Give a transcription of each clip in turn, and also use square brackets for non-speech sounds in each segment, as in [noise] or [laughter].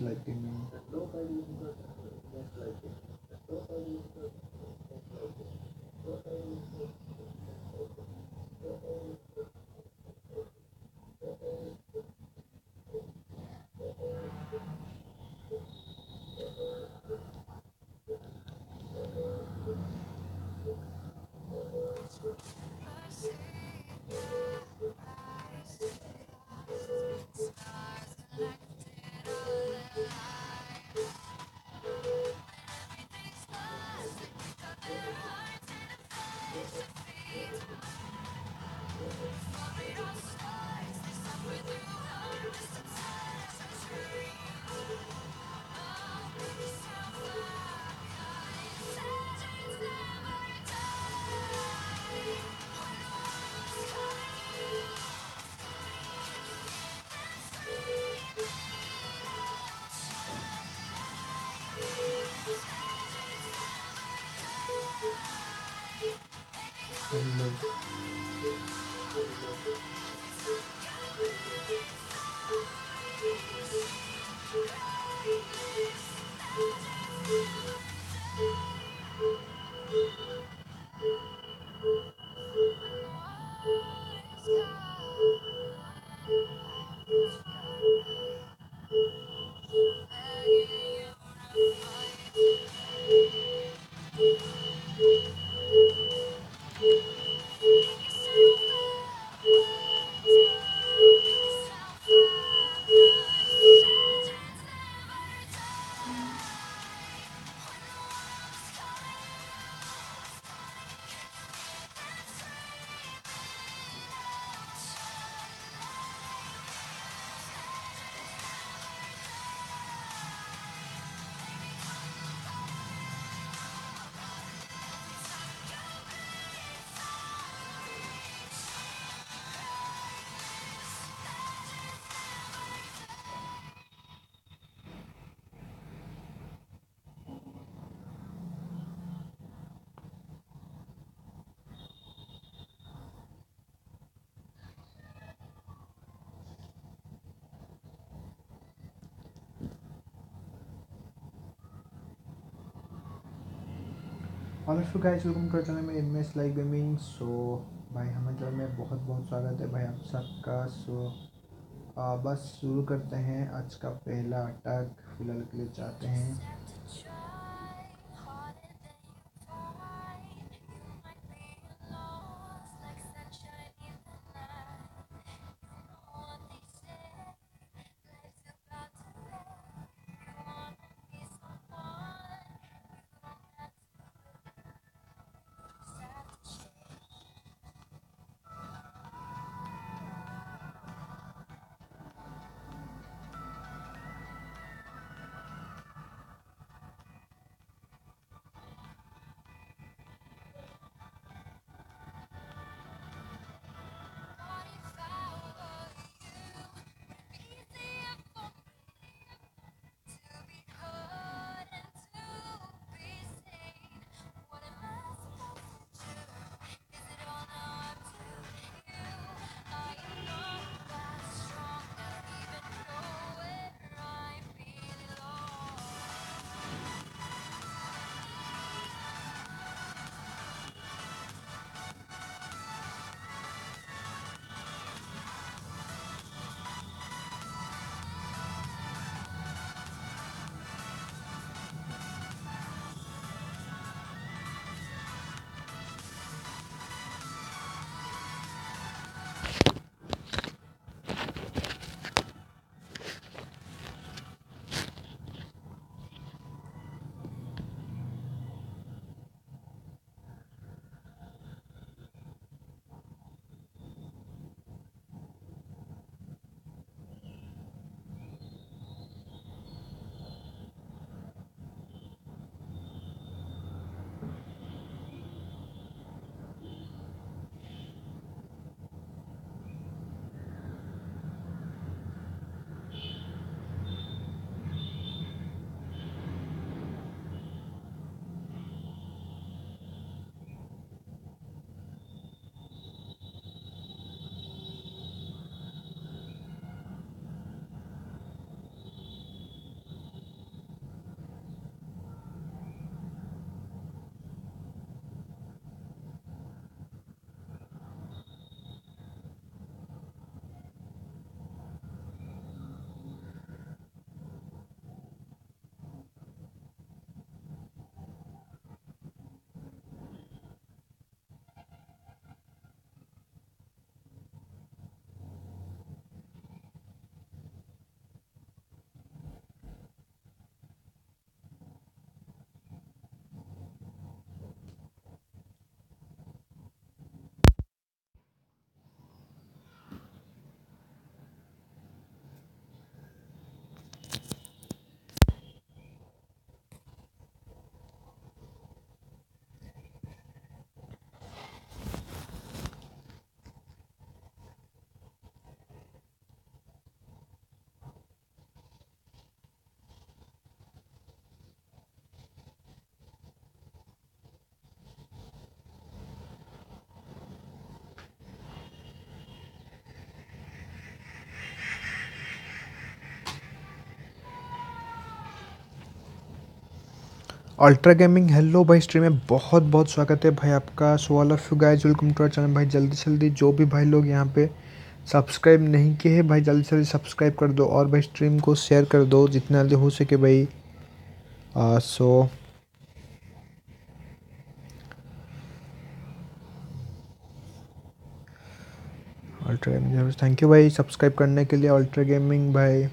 like in Amen. All of guys welcome to channel में इनमें like gaming so भाई हमारे चैनल में बहुत बहुत स्वागत है भाई आप सबका। सो आ, बस शुरू करते हैं आज का पहला अटैक फ़िलहाल के लिए चाहते हैं। अल्ट्रा गेमिंग हेलो भाई स्ट्रीम में बहुत बहुत स्वागत है भाई आपका। So all of you guys welcome to our channel भाई जल्दी जल्दी जो भी भाई लोग यहाँ पे सब्सक्राइब नहीं किए हैं भाई जल्दी से जल्दी सब्सक्राइब कर दो और भाई स्ट्रीम को शेयर कर दो जितना जल्दी हो सके भाई। आ, so ultra gaming thank you भाई। सब्सक्राइब करने के लिए अल्ट्रा गेमिंग भाई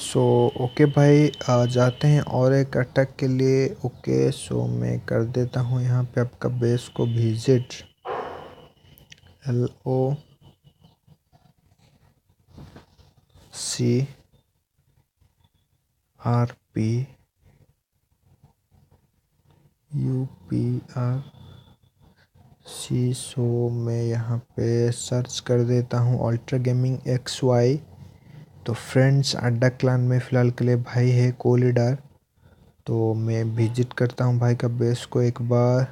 सो ओके भाई आ, जाते हैं और एक अटक के लिए ओके सो मैं कर देता हूँ यहाँ पे आपका बेस को visit L O C R P U P R C so मैं यहाँ पे सर्च कर देता हूँ अल्ट्रा गेमिंग एक्स वाई तो फ्रेंड्स अड्डा क्लान में फ़िलहाल के लिए भाई है कोलीडार तो मैं विज़िट करता हूँ भाई का बेस को एक बार।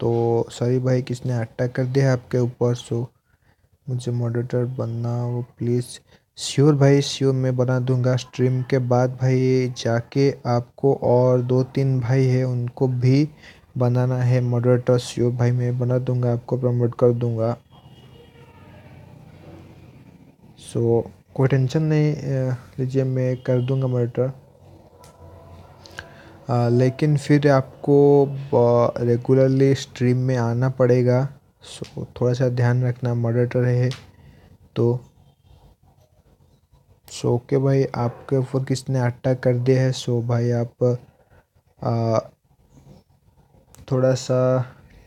तो सॉरी भाई किसने अटैक कर दिया है आपके ऊपर? सो मुझे मॉडरेटर बनना वो प्लीज़ श्योर भाई श्योर मैं बना दूँगा। स्ट्रीम के बाद भाई जाके आपको और दो तीन भाई है उनको भी बनाना है मॉडरेटर श्योर भाई मैं बना दूँगा आपको प्रमोट कर दूँगा। सो so, कोई टेंशन नहीं लीजिए मैं कर दूँगा मॉडरेटर लेकिन फिर आपको रेगुलरली स्ट्रीम में आना पड़ेगा। सो थोड़ा सा ध्यान रखना मॉडरेटर है तो। सो ओके भाई आपके ऊपर किसने अटैक कर दिया है? सो भाई आप आ, थोड़ा सा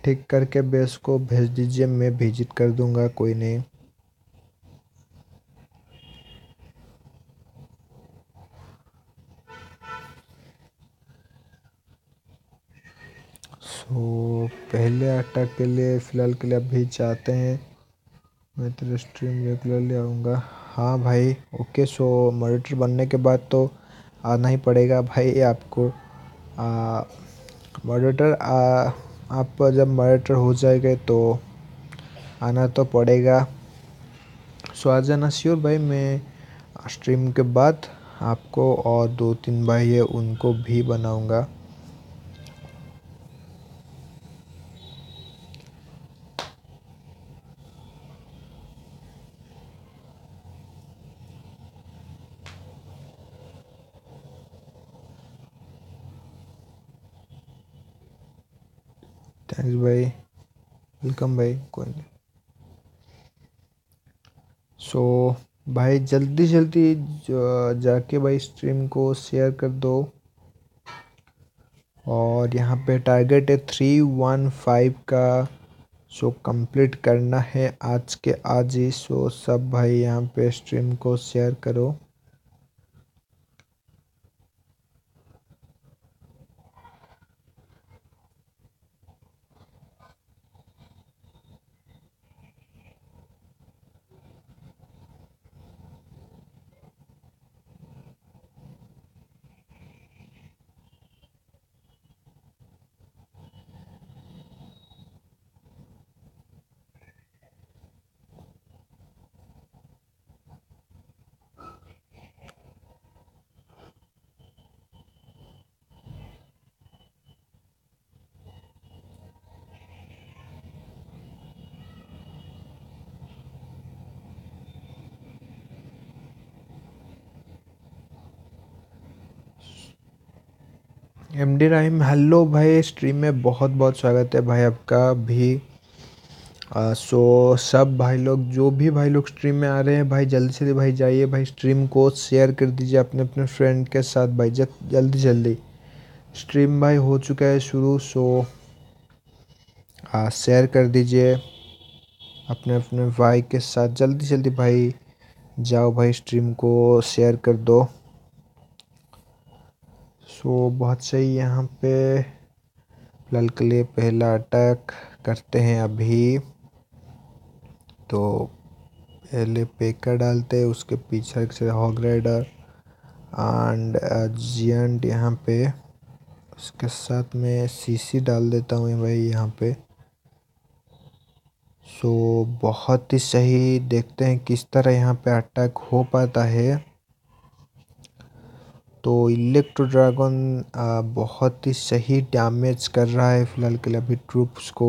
ठीक करके बेस को भेज दीजिए मैं विज़िट कर दूँगा कोई नहीं। सो पहले अटैक के लिए फ़िलहाल के लिए अभी चाहते हैं। मैं तेरे स्ट्रीम रेगुलरली आऊँगा। हाँ भाई ओके सो मॉडरेटर बनने के बाद तो आना ही पड़ेगा भाई आपको। मॉडरेटर आप जब मॉडरेटर हो जाएँगे तो आना तो पड़ेगा। सो आ जाना श्योर भाई, मैं स्ट्रीम के बाद आपको और दो तीन भाई है, उनको भी बनाऊँगा। थैंक्स भाई वेलकम भाई कोई नहीं सो भाई जल्दी जल्दी जाके भाई स्ट्रीम को शेयर कर दो और यहाँ पे टारगेट है थ्री वन फाइव का सो कंप्लीट करना है आज के आज ही सो सब भाई यहाँ पे स्ट्रीम को शेयर करो एम डी राहिम हेलो भाई स्ट्रीम में बहुत बहुत स्वागत है भाई आपका भी। आ, सो सब भाई लोग जो भी भाई लोग स्ट्रीम में आ रहे हैं भाई जल्दी से भाई जाइए भाई स्ट्रीम को शेयर कर दीजिए अपने अपने फ्रेंड के साथ भाई जल्दी जल्दी। स्ट्रीम भाई हो चुका है शुरू सो शेयर कर दीजिए अपने अपने भाई के साथ। जल्दी जल्दी भाई जाओ भाई स्ट्रीम को शेयर कर दो। सो बहुत सही यहाँ पे। फ़िलहाल के लिए पहला अटैक करते हैं अभी। तो पहले पेकर डालते हैं, उसके पीछे से हॉग राइडर एंड जियंट यहाँ पे। उसके साथ में सीसी डाल देता हूँ भाई यहाँ पे। सो बहुत ही सही, देखते हैं किस तरह यहाँ पे अटैक हो पाता है। तो इलेक्ट्रो ड्रैगन बहुत ही सही डैमेज कर रहा है फ़िलहाल के लिए अभी ट्रूप्स को।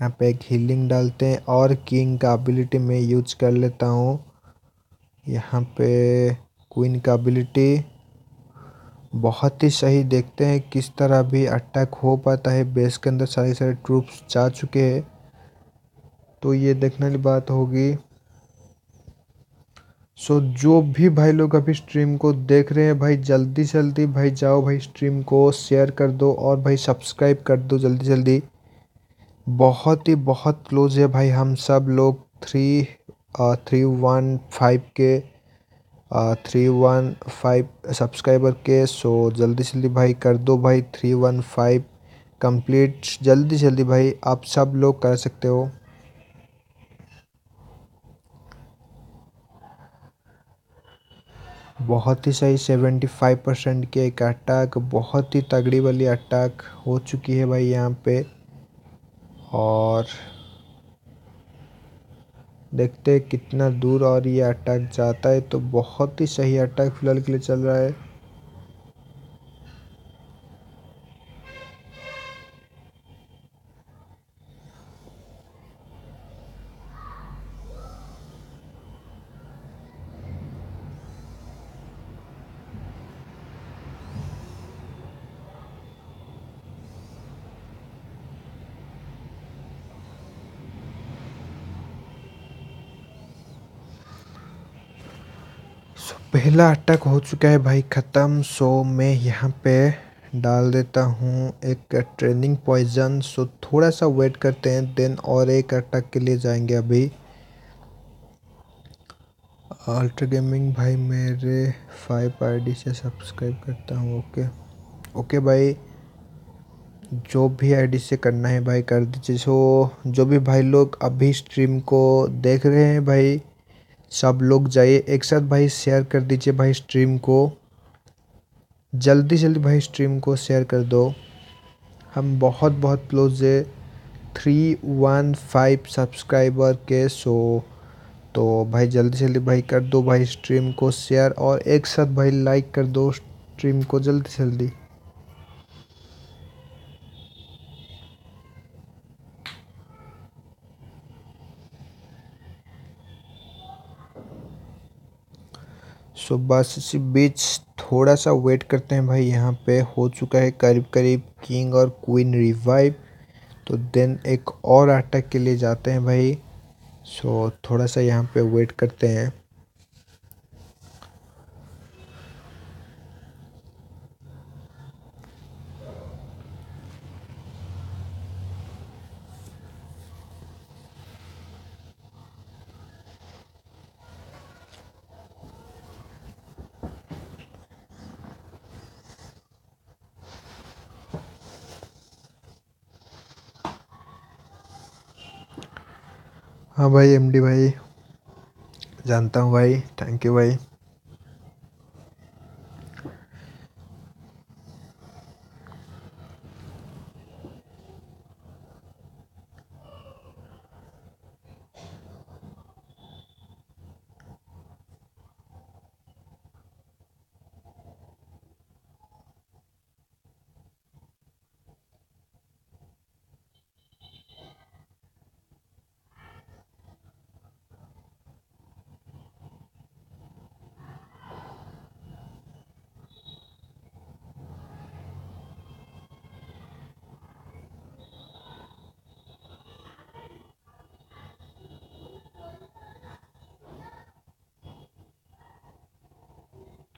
यहाँ पे एक हीलिंग डालते हैं और किंग का एबिलिटी मैं यूज़ कर लेता हूँ। यहाँ पे क्वीन का एबिलिटी बहुत ही सही देखते हैं किस तरह भी अटैक हो पाता है। बेस के अंदर सारे सारे ट्रूप्स जा चुके हैं। तो ये देखने वाली बात होगी। सो जो भी भाई लोग अभी स्ट्रीम को देख रहे हैं, भाई जल्दी से जल्दी भाई जाओ, भाई स्ट्रीम को शेयर कर दो और भाई सब्सक्राइब कर दो जल्दी जल्दी। बहुत ही, बहुत क्लोज है भाई हम सब लोग। थ्री थ्री वन फाइव के थ्री वन फाइव सब्सक्राइबर के। सो जल्दी से जल्दी भाई कर दो भाई। थ्री वन फाइव कंप्लीट जल्दी जल्दी भाई आप सब लोग कर सकते हो। बहुत ही सही सेवेंटी फाइव परसेंट की एक अटैक बहुत ही तगड़ी वाली अटैक हो चुकी है भाई यहाँ पे। और देखते हैं कितना दूर और ये अटैक जाता है तो बहुत ही सही अटैक फ़िलहाल के लिए चल रहा है। पहला अटैक हो चुका है भाई, ख़त्म। सो मैं यहाँ पे डाल देता हूँ एक ट्रेनिंग पॉइजन सो थोड़ा सा वेट करते हैं देन और एक अटैक के लिए जाएँगे अभी। अल्ट्रा गेमिंग भाई, मेरे फाइव आईडी से सब्सक्राइब करता हूँ ओके ओके भाई, जो भी आईडी से करना है भाई कर दीजिए। सो जो भी भाई लोग अभी स्ट्रीम को देख रहे हैं भाई सब लोग जाइए, एक साथ भाई शेयर कर दीजिए भाई स्ट्रीम को। जल्दी जल्दी भाई स्ट्रीम को शेयर कर दो। हम बहुत बहुत क्लोज है। थ्री वन फाइव सब्सक्राइबर के सो। तो भाई जल्दी जल्दी भाई कर दो भाई स्ट्रीम को शेयर और एक साथ भाई लाइक कर दो स्ट्रीम को जल्दी जल्दी। सो बस इसी बीच थोड़ा सा वेट करते हैं भाई। यहाँ पे हो चुका है करीब करीब किंग और क्वीन रिवाइव तो देन एक और अटैक के लिए जाते हैं भाई। सो थोड़ा सा यहाँ पे वेट करते हैं। हाँ भाई एमडी भाई। जानता हूँ भाई। थैंक यू भाई।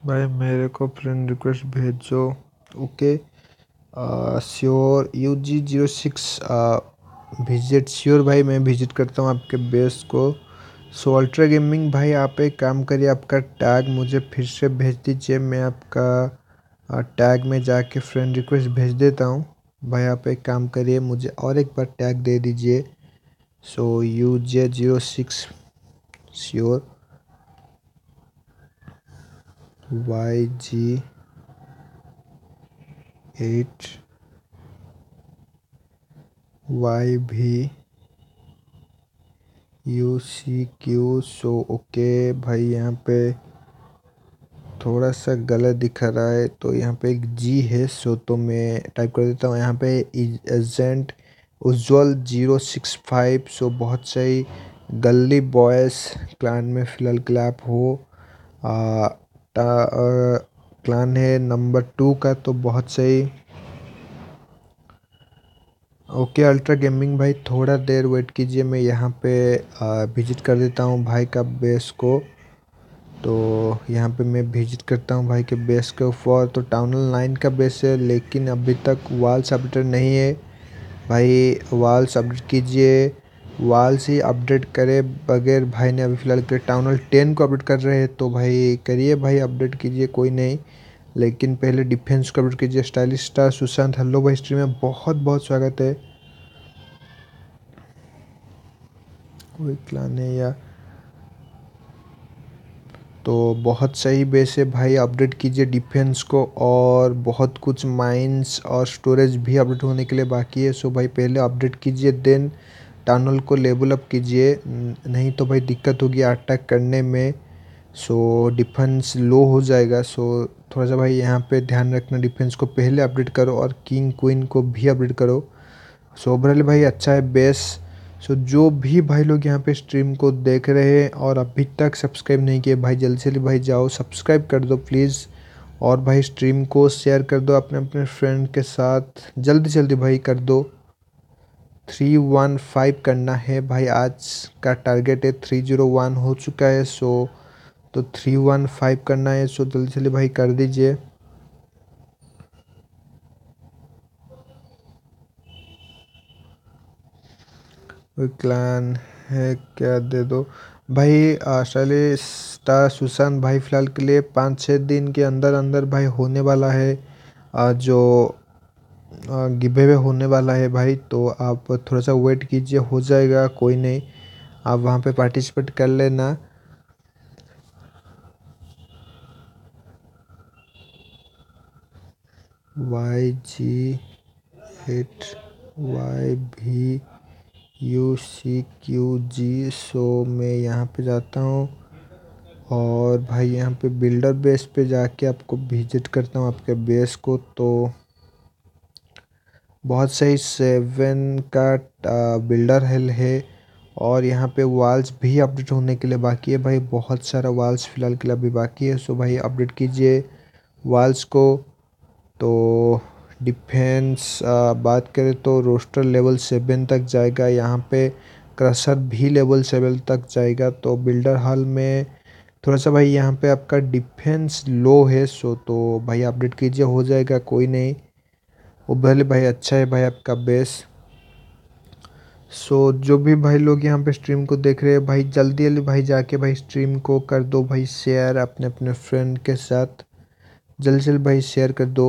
भाई मेरे को फ्रेंड रिक्वेस्ट भेजो okay sure U G zero six visit sure भाई मैं विज़िट करता हूँ आपके बेस को। सो अल्ट्रा गेमिंग भाई आप एक काम करिए, आपका टैग मुझे फिर से भेज दीजिए, मैं आपका टैग में जाके फ्रेंड रिक्वेस्ट भेज देता हूँ। भाई आप एक काम करिए, मुझे और एक बार टैग दे दीजिए। So U J zero six sure Y G eight Y भी U C Q so okay भाई यहाँ पे थोड़ा सा गलत दिख रहा है तो यहाँ पे एक जी है सो तो मैं टाइप कर देता हूँ। यहाँ पे agent Ujjwal zero six five so बहुत सही गली बॉयस क्लान में फ़िलहाल क्लैप हो। आ, क्लान है नंबर टू का तो बहुत सही। ओके अल्ट्रा गेमिंग भाई, थोड़ा देर वेट कीजिए, मैं यहाँ पे विज़िट कर देता हूँ भाई का बेस को। तो यहाँ पे मैं विज़िट करता हूँ भाई के बेस के। ऊपर तो टाउनल नाइन का बेस है, लेकिन अभी तक वाल्स अपडेट नहीं है। भाई वाल्स अपडेट कीजिए। वाल्स ही अपडेट करे, बगैर भाई ने अभी फ़िलहाल के टाउनल टेन को अपडेट कर रहे हैं तो भाई करिए भाई अपडेट कीजिए, कोई नहीं। लेकिन पहले डिफेंस को अपडेट कीजिए स्टाइलिश स्टार सुशांत हल्लो भाई स्ट्रीम में बहुत बहुत स्वागत है। कोई क्लान है या तो बहुत सही बेस है भाई अपडेट कीजिए डिफेंस को, और बहुत कुछ माइंस और स्टोरेज भी अपडेट होने के लिए बाकी है। सो भाई पहले अपडेट कीजिए देन टनल को लेवल अप कीजिए। नहीं तो भाई दिक्कत होगी अटैक करने में। सो डिफेंस लो हो जाएगा। सो थोड़ा सा भाई यहाँ पे ध्यान रखना डिफेंस को पहले अपडेट करो और किंग क्वीन को भी अपडेट करो। सो ओवरऑल भाई अच्छा है बेस सो जो भी भाई लोग यहाँ पे स्ट्रीम को देख रहे हैं और अभी तक सब्सक्राइब नहीं किए, भाई जल्दी से जल्दी भाई जाओ सब्सक्राइब कर दो प्लीज़ और भाई स्ट्रीम को शेयर कर दो अपने अपने फ्रेंड के साथ। जल्दी जल्दी भाई कर दो। थ्री वन फाइव करना है भाई, आज का टारगेट है थ्री ज़ीरो वन हो चुका है सो तो थ्री वन फाइव करना है सो जल्दी जल्दी भाई कर दीजिए। क्लान है क्या? दे दो। भाई ऑस्ट्रेली स्टार सुशांत भाई फ़िलहाल के लिए पाँच छः दिन के अंदर अंदर भाई होने वाला है जो गिवे हुए होने वाला है भाई तो आप थोड़ा सा वेट कीजिए, हो जाएगा, कोई नहीं। आप वहाँ पे पार्टिसिपेट कर लेना। वाई जी एट वाई भी U C Q G so मैं यहाँ पे जाता हूँ। और भाई, यहाँ पे बिल्डर बेस पे जाके आपको विज़िट करता हूँ, आपके बेस को तो बहुत सही सेवन का बिल्डर हेल है और यहाँ पे वाल्स भी अपडेट होने के लिए बाकी है भाई। बहुत सारा वाल्स फ़िलहाल के लिए अभी बाकी है। सो भाई अपडेट कीजिए वाल्स को। तो डिफेंस बात करें तो रोस्टर लेवल सेवन तक जाएगा। यहाँ पे क्रशर भी लेवल सेवन तक जाएगा। तो बिल्डर हॉल में थोड़ा सा भाई यहाँ पे आपका डिफेंस लो है। सो तो भाई अपडेट कीजिए, हो जाएगा, कोई नहीं। वो भले भाई अच्छा है भाई आपका बेस सो so, जो भी भाई लोग यहाँ पे स्ट्रीम को देख रहे हैं भाई जल्दी जल्दी भाई जाके भाई स्ट्रीम को कर दो भाई शेयर अपने अपने फ्रेंड के साथ। जल्दी जल्दी भाई शेयर कर दो।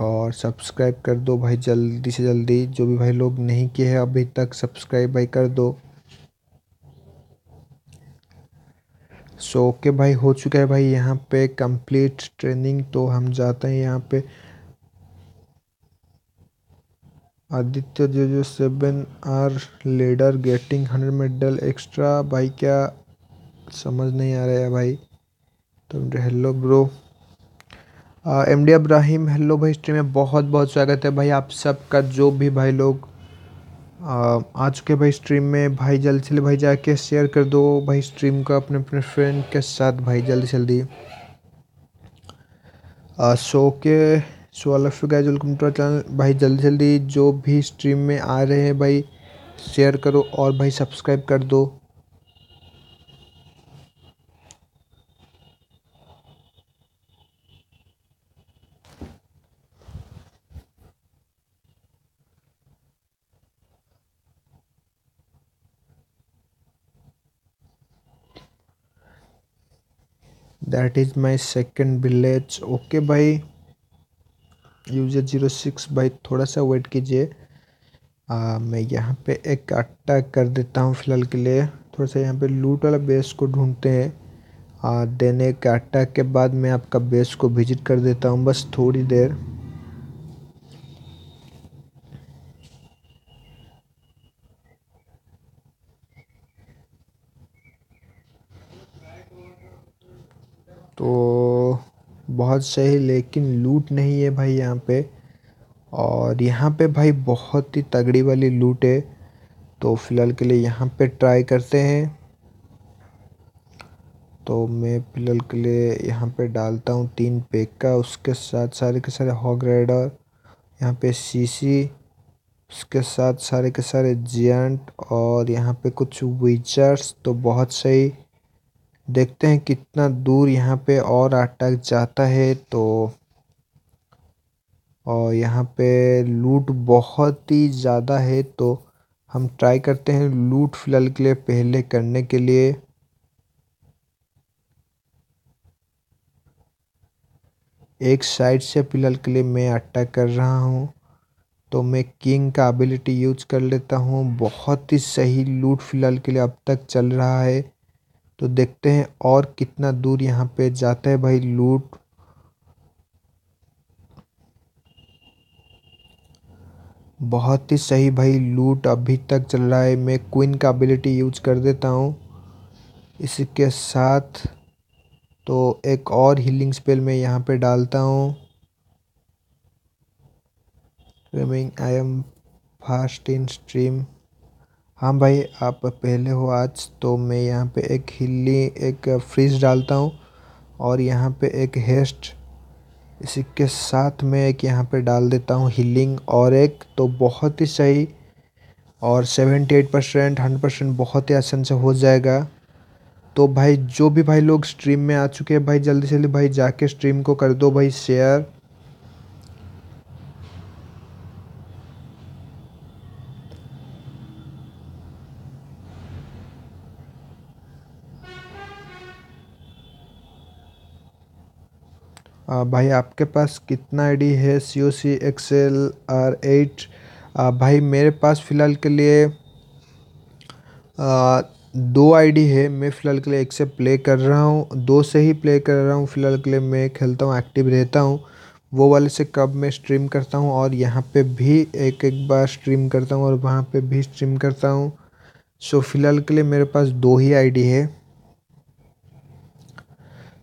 और सब्सक्राइब कर दो भाई जल्दी से जल्दी। जो भी भाई लोग नहीं किए हैं अभी तक सब्सक्राइब भाई कर दो। सो so, ओके okay भाई हो चुका है भाई यहाँ पे कंप्लीट ट्रेनिंग तो हम जाते हैं यहाँ पे। आदित्य जो जो seven are leader getting hundred medal extra भाई क्या समझ नहीं आ रहा है भाई। तो hello bro M D Abrahim hello भाई स्ट्रीम में बहुत बहुत स्वागत है भाई आप सबका जो भी भाई लोग आ, आ चुके भाई स्ट्रीम में। भाई जल्दी से भाई जाके शेयर कर दो भाई स्ट्रीम का अपने अपने फ्रेंड के साथ भाई जल्दी जल्दी। So K so all of you guys welcome to channel. भाई, जल्दी जल्दी जो भी स्ट्रीम में आ रहे हैं भाई शेयर करो और भाई सब्सक्राइब कर दो। That is my second village okay भाई। यूज़र ज़ीरो सिक्स बाई थोड़ा सा वेट कीजिए। मैं यहाँ पे एक अट्टा कर देता हूँ फ़िलहाल के लिए। थोड़ा सा यहाँ पे लूट वाला बेस को ढूंढते हैं। आ, देने के अट्टा के बाद मैं आपका बेस को विज़िट कर देता हूँ बस थोड़ी देर। तो बहुत सही, लेकिन लूट नहीं है भाई यहाँ पे। और यहाँ पे भाई बहुत ही तगड़ी वाली लूट है। तो फ़िलहाल के लिए यहाँ पे ट्राई करते हैं। तो मैं फ़िलहाल के लिए यहाँ पे डालता हूँ तीन पैक का। उसके साथ सारे के सारे हॉग राइडर, यहाँ पे सीसी उसके साथ सारे के सारे जियंट और यहाँ पे कुछ विचर्स तो बहुत सही। देखते हैं कितना दूर यहाँ पे और अटक जाता है तो और यहाँ पे लूट बहुत ही ज़्यादा है तो हम ट्राई करते हैं लूट फ़िलहाल के लिए पहले करने के लिए। एक साइड से फ़िलहाल के लिए मैं अटैक कर रहा हूँ तो मैं किंग का एबिलिटी यूज़ कर लेता हूँ। बहुत ही सही लूट फ़िलहाल के लिए अब तक चल रहा है। तो देखते हैं और कितना दूर यहाँ पे जाता है भाई लूट। बहुत ही सही भाई, लूट अभी तक चल रहा है। मैं क्वीन का एबिलिटी यूज़ कर देता हूँ। इसके साथ तो एक और हीलिंग स्पेल मैं यहाँ पे डालता हूँ। I am fast in stream हाँ भाई, आप पहले हो आज तो मैं यहाँ पे एक हिली एक फ्रिज डालता हूँ और यहाँ पे एक हेस्ट, इसी के साथ मैं एक यहाँ पे डाल देता हूँ हीलिंग और एक तो बहुत ही सही और 78 परसेंट, हंड्रेड परसेंट बहुत ही आसान से हो जाएगा। तो भाई, जो भी भाई लोग स्ट्रीम में आ चुके हैं, भाई जल्दी से जल्दी भाई जाके स्ट्रीम को कर दो भाई शेयर भाई, आपके पास कितना आईडी है? C O C X L R eight भाई, मेरे पास फ़िलहाल के लिए दो आईडी है। मैं फ़िलहाल के लिए एक से प्ले कर रहा हूँ। दो से ही प्ले कर रहा हूँ। फ़िलहाल के लिए मैं खेलता हूँ एक्टिव रहता हूँ। वो वाले से कब मैं स्ट्रीम करता हूँ और यहाँ पे भी एक एक बार स्ट्रीम करता हूँ और वहाँ पे भी स्ट्रीम करता हूँ। सो फ़िलहाल के लिए मेरे पास दो ही आईडी है।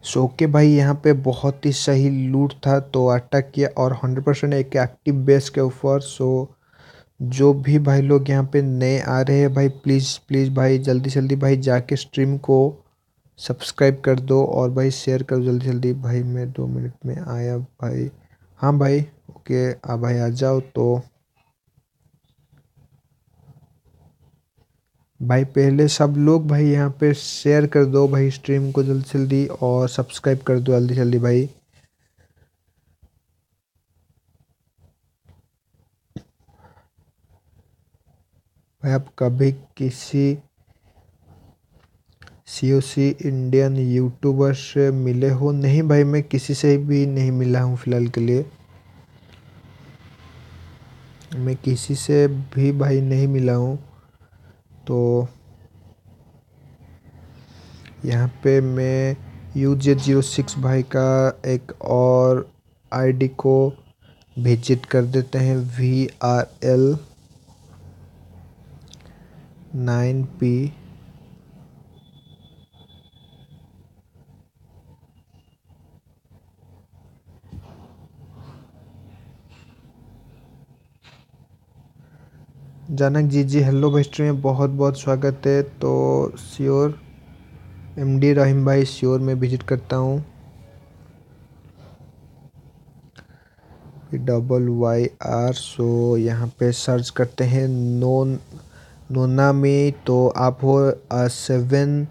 सो के भाई, यहाँ पे बहुत ही सही लूट था तो अटैक किया और हंड्रेड परसेंट एक एक्टिव बेस के ऊपर। सो जो भी भाई लोग यहाँ पे नए आ रहे हैं, भाई प्लीज़ प्लीज़ भाई, जल्दी जल्दी भाई जाके स्ट्रीम को सब्सक्राइब कर दो और भाई शेयर करो जल्दी जल्दी। भाई, मैं दो मिनट में आया, भाई। हाँ भाई ओके आ भाई आ जाओ तो भाई, पहले सब लोग भाई यहाँ पे शेयर कर दो भाई स्ट्रीम को जल्दी से जल्दी और सब्सक्राइब कर दो जल्दी जल्दी भाई। भाई, आप कभी किसी सी ओ सी इंडियन यूट्यूबर से मिले हो? नहीं भाई, मैं किसी से भी नहीं मिला हूँ फ़िलहाल के लिए। मैं किसी से भी भाई नहीं मिला हूँ। तो यहाँ पे मैं यू जे ज़ीरो सिक्स भाई का एक और आईडी को विज़िट कर देते हैं V R L nine P Janak ji ji hello भाई स्ट्रीम में बहुत बहुत स्वागत है। तो श्योर एम डी रहीम भाई श्योर में विज़िट करता हूँ। डबल वाई आर सो यहाँ पे सर्च करते हैं नोन नोना में तो आप हो seven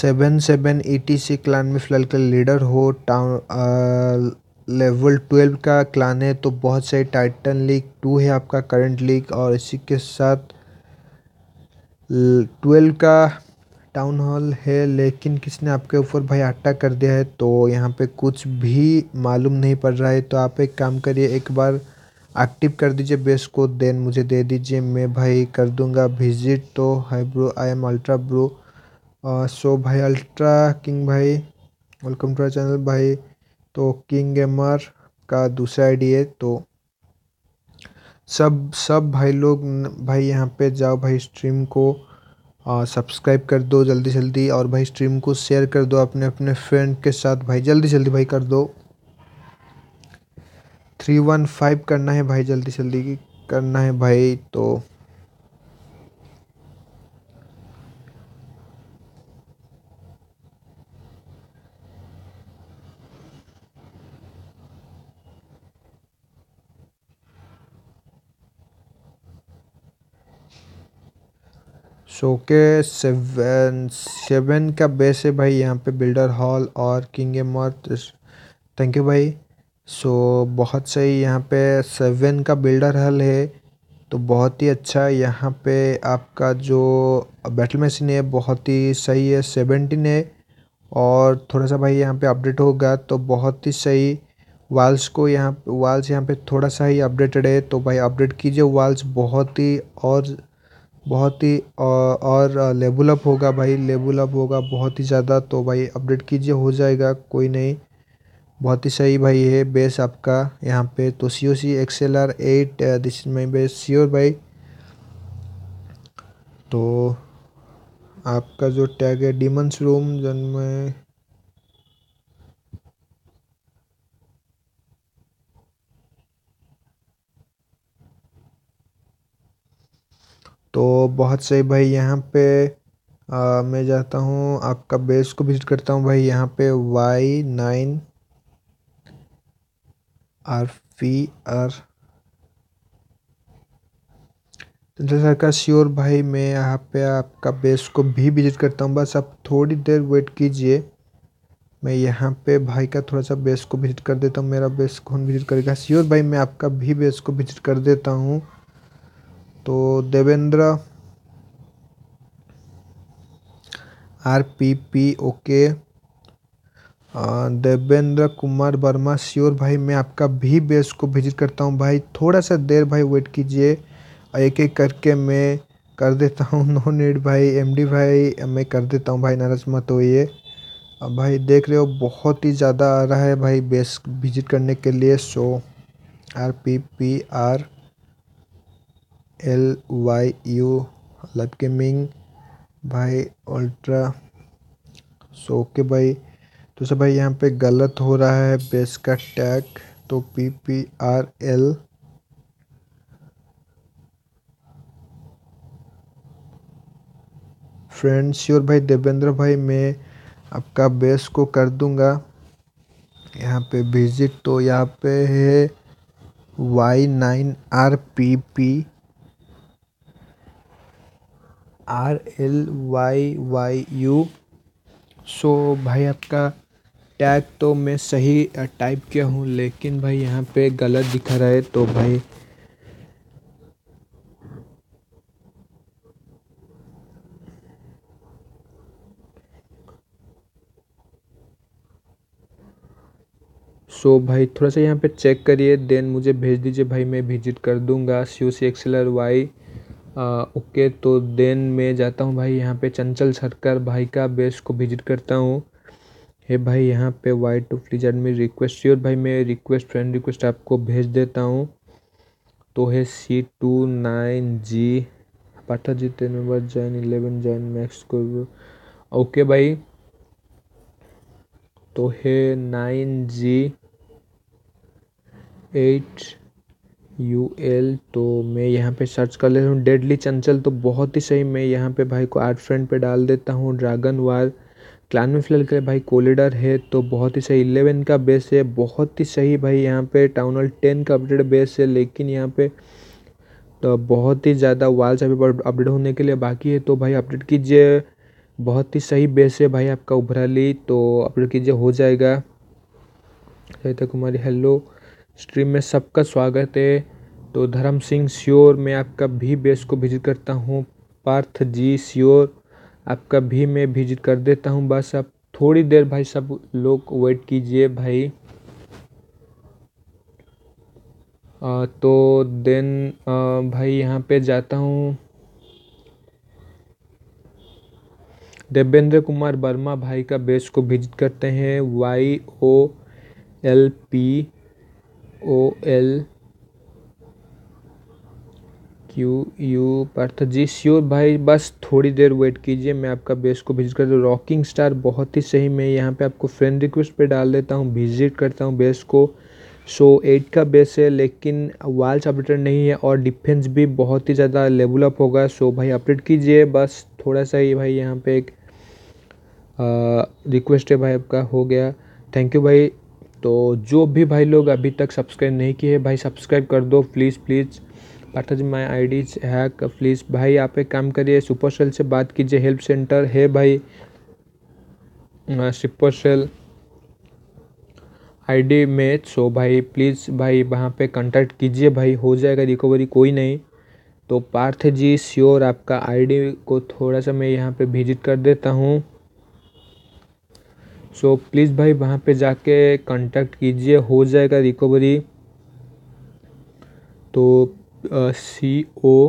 seven seven eighty C clan में फ़िलहाल के लीडर हो टाउन लेवल ट्वेल्व का क्लान है तो बहुत सारे टाइटन लीग टू है आपका करंट लीग और इसी के साथ ट्वेल्व का टाउन हॉल है, लेकिन किसने आपके ऊपर भाई अटैक कर दिया है तो यहाँ पे कुछ भी मालूम नहीं पड़ रहा है। तो आप एक काम करिए, एक बार एक्टिव कर दीजिए बेस को देन मुझे दे दीजिए, मैं भाई कर दूँगा विज़िट तो hi bro I am ultra bro so भाई अल्ट्रा किंग भाई वेलकम टू आर चैनल भाई। तो किंग गेमर का दूसरा आईडी है तो सब सब भाई लोग भाई यहाँ पे जाओ भाई स्ट्रीम को सब्सक्राइब कर दो जल्दी जल्दी और भाई स्ट्रीम को शेयर कर दो अपने अपने फ्रेंड के साथ भाई जल्दी जल्दी भाई कर दो। थ्री वन फाइव करना है भाई जल्दी जल्दी करना है भाई तो शो के सेवन सेवन का बेस है भाई, यहाँ पे बिल्डर हॉल और किंग एमर्थ थैंक यू भाई। सो बहुत सही, यहाँ पे सेवन का बिल्डर हॉल है। तो बहुत ही अच्छा यहाँ पे आपका जो बैटल मशीन है, बहुत ही सही है सेवेंटीन है। और थोड़ा सा भाई, यहाँ पे अपडेट होगा तो बहुत ही सही। वाल्स को यहाँ वाल्स यहाँ पे थोड़ा सा ही अपडेटेड है तो भाई अपडेट कीजिए वाल्स बहुत ही और बहुत ही और लेवल अप होगा भाई लेवल अप होगा बहुत ही ज़्यादा। तो भाई अपडेट कीजिए, हो जाएगा, कोई नहीं। बहुत ही सही भाई है बेस आपका यहाँ पे। तो C O C X L R eight this is my base sure भाई। तो आपका जो टैग है डीमंस रूम जन में तो बहुत सही भाई यहाँ पे आ, मैं जाता हूँ आपका बेस को विज़िट करता हूँ भाई यहाँ पे Y nine R P R Chanchal sir का श्योर भाई मैं यहाँ पे आपका बेस को भी विज़िट करता हूँ। बस आप थोड़ी देर वेट कीजिए। मैं यहाँ पे भाई का थोड़ा सा बेस को विज़िट कर देता हूँ। मेरा बेस कौन विज़िट करेगा। श्योर भाई मैं आपका भी बेस को विज़िट कर देता हूँ। तो Devendra R P P okay Devendra Kumar Verma, sure भाई, मैं आपका भी बेस को विज़िट करता हूँ। भाई, थोड़ा सा देर भाई वेट कीजिए। एक एक करके मैं कर देता हूँ। [laughs] नो नीड भाई एमडी भाई, मैं कर देता हूँ। भाई, नाराज़ मत होइए। अब भाई, देख रहे हो, बहुत ही ज़्यादा आ रहा है भाई बेस विज़िट करने के लिए। So R P P R L Y U live gaming भाई अल्ट्रा सो ओके भाई तो सब भाई यहाँ पे गलत हो रहा है बेस का टैग तो P P R L friend sure भाई देवेंद्र भाई मैं आपका बेस को कर दूँगा। यहाँ पे विज़िट तो यहाँ पे है Y nine R P P R L Y Y U so भाई आपका टैग तो मैं सही टाइप किया हूँ, लेकिन भाई यहाँ पे गलत दिखा रहा है तो भाई सो भाई थोड़ा सा यहाँ पे चेक करिए देन मुझे भेज दीजिए, भाई मैं विज़िट कर दूँगा। C O C X L Y okay तो देन मैं जाता हूँ भाई यहाँ पे चंचल सरकार भाई का बेस को विज़िट करता हूँ। हे भाई, यहाँ पे Y two please add me request sure भाई मैं रिक्वेस्ट फ्रेंड रिक्वेस्ट आपको भेज देता हूँ। तो है सी टू नाइन जी पाठा G ten member Jain eleven Jain max को। ओके भाई तो है nine G eight U L तो मैं यहाँ पे सर्च कर लेता हूँ। डेडली चंचल तो बहुत ही सही, मैं यहाँ पे भाई को आर्ट फ्रेंड पे डाल देता हूँ। ड्रैगन वार क्लान में फ़िलहाल के भाई कोलिडर है तो बहुत ही सही। इलेवन का बेस है, बहुत ही सही भाई। यहाँ पे टाउन हॉल टेन का अपडेट बेस है, लेकिन यहाँ पे तो बहुत ही ज़्यादा वाल्स अभी अपडेट होने के लिए बाकी है। तो भाई अपडेट कीजिए, बहुत ही सही बेस है भाई आपका उभराली तो अपडेट कीजिए, हो जाएगा। सहिता कुमारी हेलो स्ट्रीम में सबका स्वागत है। तो धर्म सिंह श्योर मैं आपका भी बेस को विज़िट करता हूँ। पार्थ जी श्योर आपका भी मैं विज़िट कर देता हूँ। बस आप थोड़ी देर भाई सब लोग वेट कीजिए भाई। आ, तो देन आ, भाई यहाँ पे जाता हूँ। देवेंद्र कुमार वर्मा भाई का बेस को विज़िट करते हैं। Y O L P O L Q U Parth ji sure भाई बस थोड़ी देर वेट कीजिए मैं आपका बेस को विज़िट कर रॉकिंग स्टार बहुत ही सही मैं यहाँ पे आपको फ्रेंड रिक्वेस्ट पे डाल देता हूँ विज़िट करता हूँ बेस को। सो so, एट का बेस है लेकिन वाल्स अपडेटेड नहीं है और डिफेंस भी बहुत ही ज़्यादा लेवल अप होगा। सो so, भाई अपडेट कीजिए बस थोड़ा सा ही भाई यहाँ पे एक रिक्वेस्ट है भाई आपका हो गया। थैंक यू भाई। तो जो भी भाई लोग अभी तक सब्सक्राइब नहीं किए भाई सब्सक्राइब कर दो प्लीज़ प्लीज़ जी my IDs hack please भाई, आप एक काम करिए सुपर सेल से बात कीजिए हेल्प सेंटर है भाई। सुपर सेल आई डी में सो भाई प्लीज़ भाई, वहाँ पे कांटेक्ट कीजिए भाई, हो जाएगा रिकवरी कोई नहीं। तो पार्थ जी श्योर आपका आईडी को थोड़ा सा मैं यहाँ पे विज़िट कर देता हूँ। सो प्लीज़ भाई, वहाँ पे जाके कांटेक्ट कीजिए, हो जाएगा रिकवरी तो C O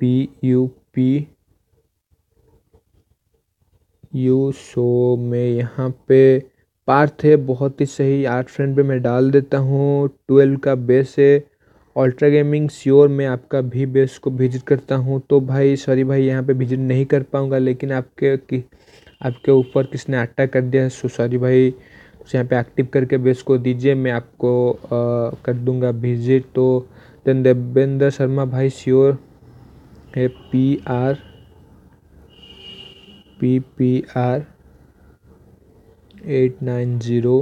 P U P U so मैं यहाँ पे पार्थ है, बहुत ही सही आर्ट फ्रेंड पे मैं डाल देता हूँ। ट्वेल्व का बेस है। अल्ट्रा गेमिंग श्योर मैं आपका भी बेस को विज़िट करता हूँ। तो भाई सॉरी भाई, यहाँ पे विज़िट नहीं कर पाऊँगा, लेकिन आपके आपके ऊपर किसने अटैक कर दिया? है सो सॉरी भाई। उसे यहाँ पे एक्टिव करके बेस को दीजिए मैं आपको आ, कर दूँगा विज़िट तो देन देवेंद्र शर्मा भाई श्योर है P R P P R eight nine zero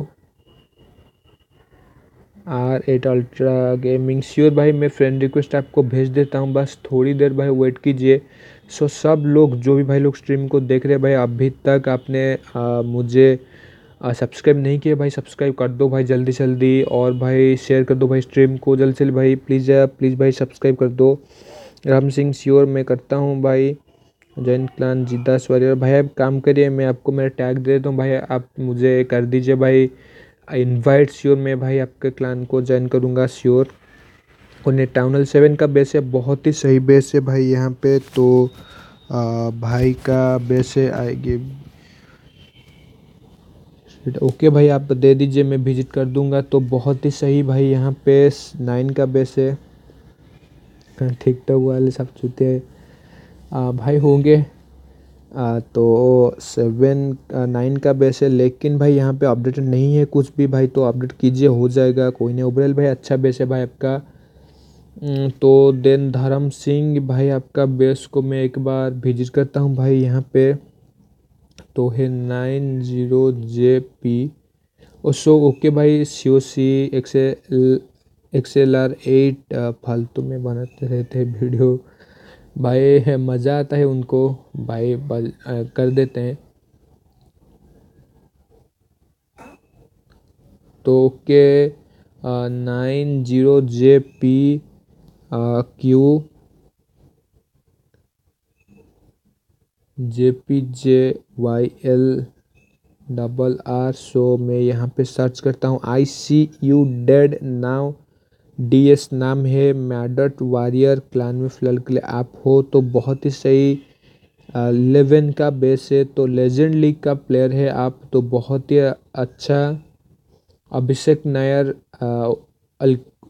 R eight ultra gaming sure भाई मैं फ्रेंड रिक्वेस्ट आपको भेज देता हूँ बस थोड़ी देर भाई वेट कीजिए। सो सब लोग, जो भी भाई लोग स्ट्रीम को देख रहे भाई, अभी तक आपने मुझे सब्सक्राइब नहीं किया, भाई सब्सक्राइब कर दो भाई जल्दी जल्दी और भाई शेयर कर दो भाई स्ट्रीम को जल्द जल्द, भाई प्लीज़ प्लीज़ भाई सब्सक्राइब कर दो। राम सिंह श्योर मैं करता हूँ भाई। जैन क्लान जिद्दा स्वरियर भाई, आप काम करिए, मैं आपको मेरा टैग दे देता हूँ, भाई, आप मुझे कर दीजिए, भाई। इनवाइट श्योर मैं, भाई, आपके क्लान को ज्वाइन करूँगा श्योर और ने टाउनल सेवन का बेस है बहुत ही सही बेस है भाई यहाँ पे तो आ, भाई का बेस है आएगी ओके भाई आप दे दीजिए मैं विज़िट कर दूँगा तो बहुत ही सही भाई यहाँ पे नाइन का बेस है। ठीक ठाक वाले सब चूते भाई होंगे। आ, तो सेवन नाइन का बेस है लेकिन भाई यहाँ पे अपडेट नहीं है कुछ भी भाई तो अपडेट कीजिए हो जाएगा कोई नहीं। ओवरऑल भाई अच्छा बेस है भाई आपका। तो देन धर्म सिंह, भाई आपका बेस को मैं एक बार विज़िट करता हूँ भाई यहाँ पे। तो है नाइन ज़ीरो जे पी। और सो ओके भाई C O C X L X L R eight फालतू में बनाते रहते हैं वीडियो भाई है, मज़ा आता है उनको। भाई कर देते हैं। तो okay nine zero J P. Q? J P J Y L double R so मैं यहाँ पे सर्च करता हूँ। I C U dead now D S नाम है। मैडट वारियर क्लान में फ़िलहाल के लिए आप हो तो बहुत ही सही। लेवन का बेस है तो लेजेंड लीग का प्लेयर है आप तो बहुत ही अच्छा। Abhishek Nair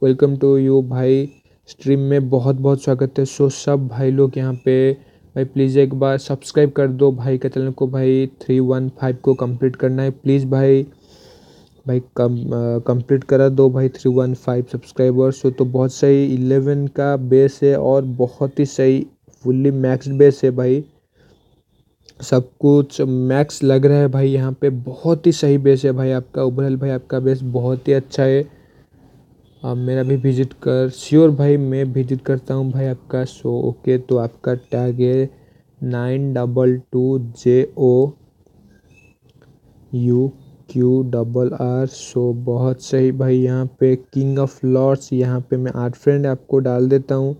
welcome to you भाई। स्ट्रीम में बहुत बहुत स्वागत है। सो सब भाई लोग यहाँ पे, भाई प्लीज़ एक बार सब्सक्राइब कर दो भाई के चैनल को भाई। थ्री वन फाइव को कंप्लीट करना है। प्लीज़ भाई भाई कम कंप्लीट करा दो भाई थ्री वन फाइव सब्सक्राइबर्स हो तो बहुत सही इलेवन का बेस है और बहुत ही सही फुल्ली मैक्स बेस है भाई। सब कुछ मैक्स लग रहा है भाई यहाँ पे। बहुत ही सही बेस है भाई आपका। उबरल भाई आपका बेस बहुत ही अच्छा है। आप मेरा भी विज़िट कर श्योर भाई मैं विज़िट करता हूँ भाई आपका सो ओके तो आपका टैग है nine double two J O U Q double R so बहुत सही भाई, यहाँ पे किंग ऑफ़ लॉर्ड्स यहाँ पे मैं आर्ट फ्रेंड आपको डाल देता हूँ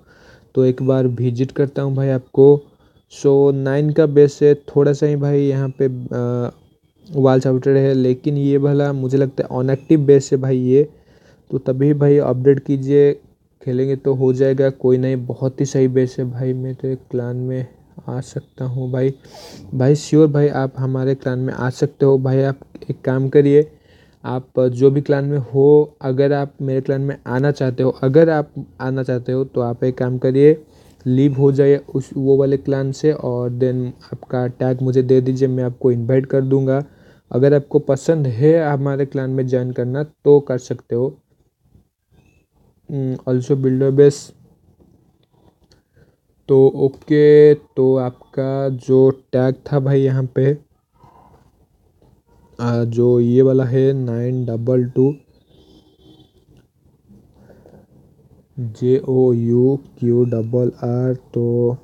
तो एक बार विज़िट करता हूँ भाई आपको सो नाइन का बेस है, थोड़ा सा ही भाई यहाँ पे वाल चाउटेड है, लेकिन ये भला मुझे लगता है ऑनएक्टिव बेस है भाई ये तो तभी भाई अपडेट कीजिए, खेलेंगे तो हो जाएगा, कोई नहीं, बहुत ही सही बेस है भाई, मैं तो एक क्लान में आ सकता हूँ भाई। भाई श्योर भाई आप हमारे क्लान में आ सकते हो, भाई आप एक काम करिए, आप जो भी क्लान में हो, अगर आप मेरे क्लान में आना चाहते हो, अगर आप आना चाहते हो तो आप एक काम करिए लीव हो जाइए उस, वो वाले क्लान से और देन आपका टैग मुझे दे दीजिए, मैं आपको इनवाइट कर दूँगा। अगर आपको पसंद है हमारे क्लान में ज्वाइन करना तो कर सकते हो। ऑल्सो बिल्डर बेस तो ओके तो आपका जो टैग था भाई यहाँ पे आ, जो ये वाला है nine double two J O U Q double R तो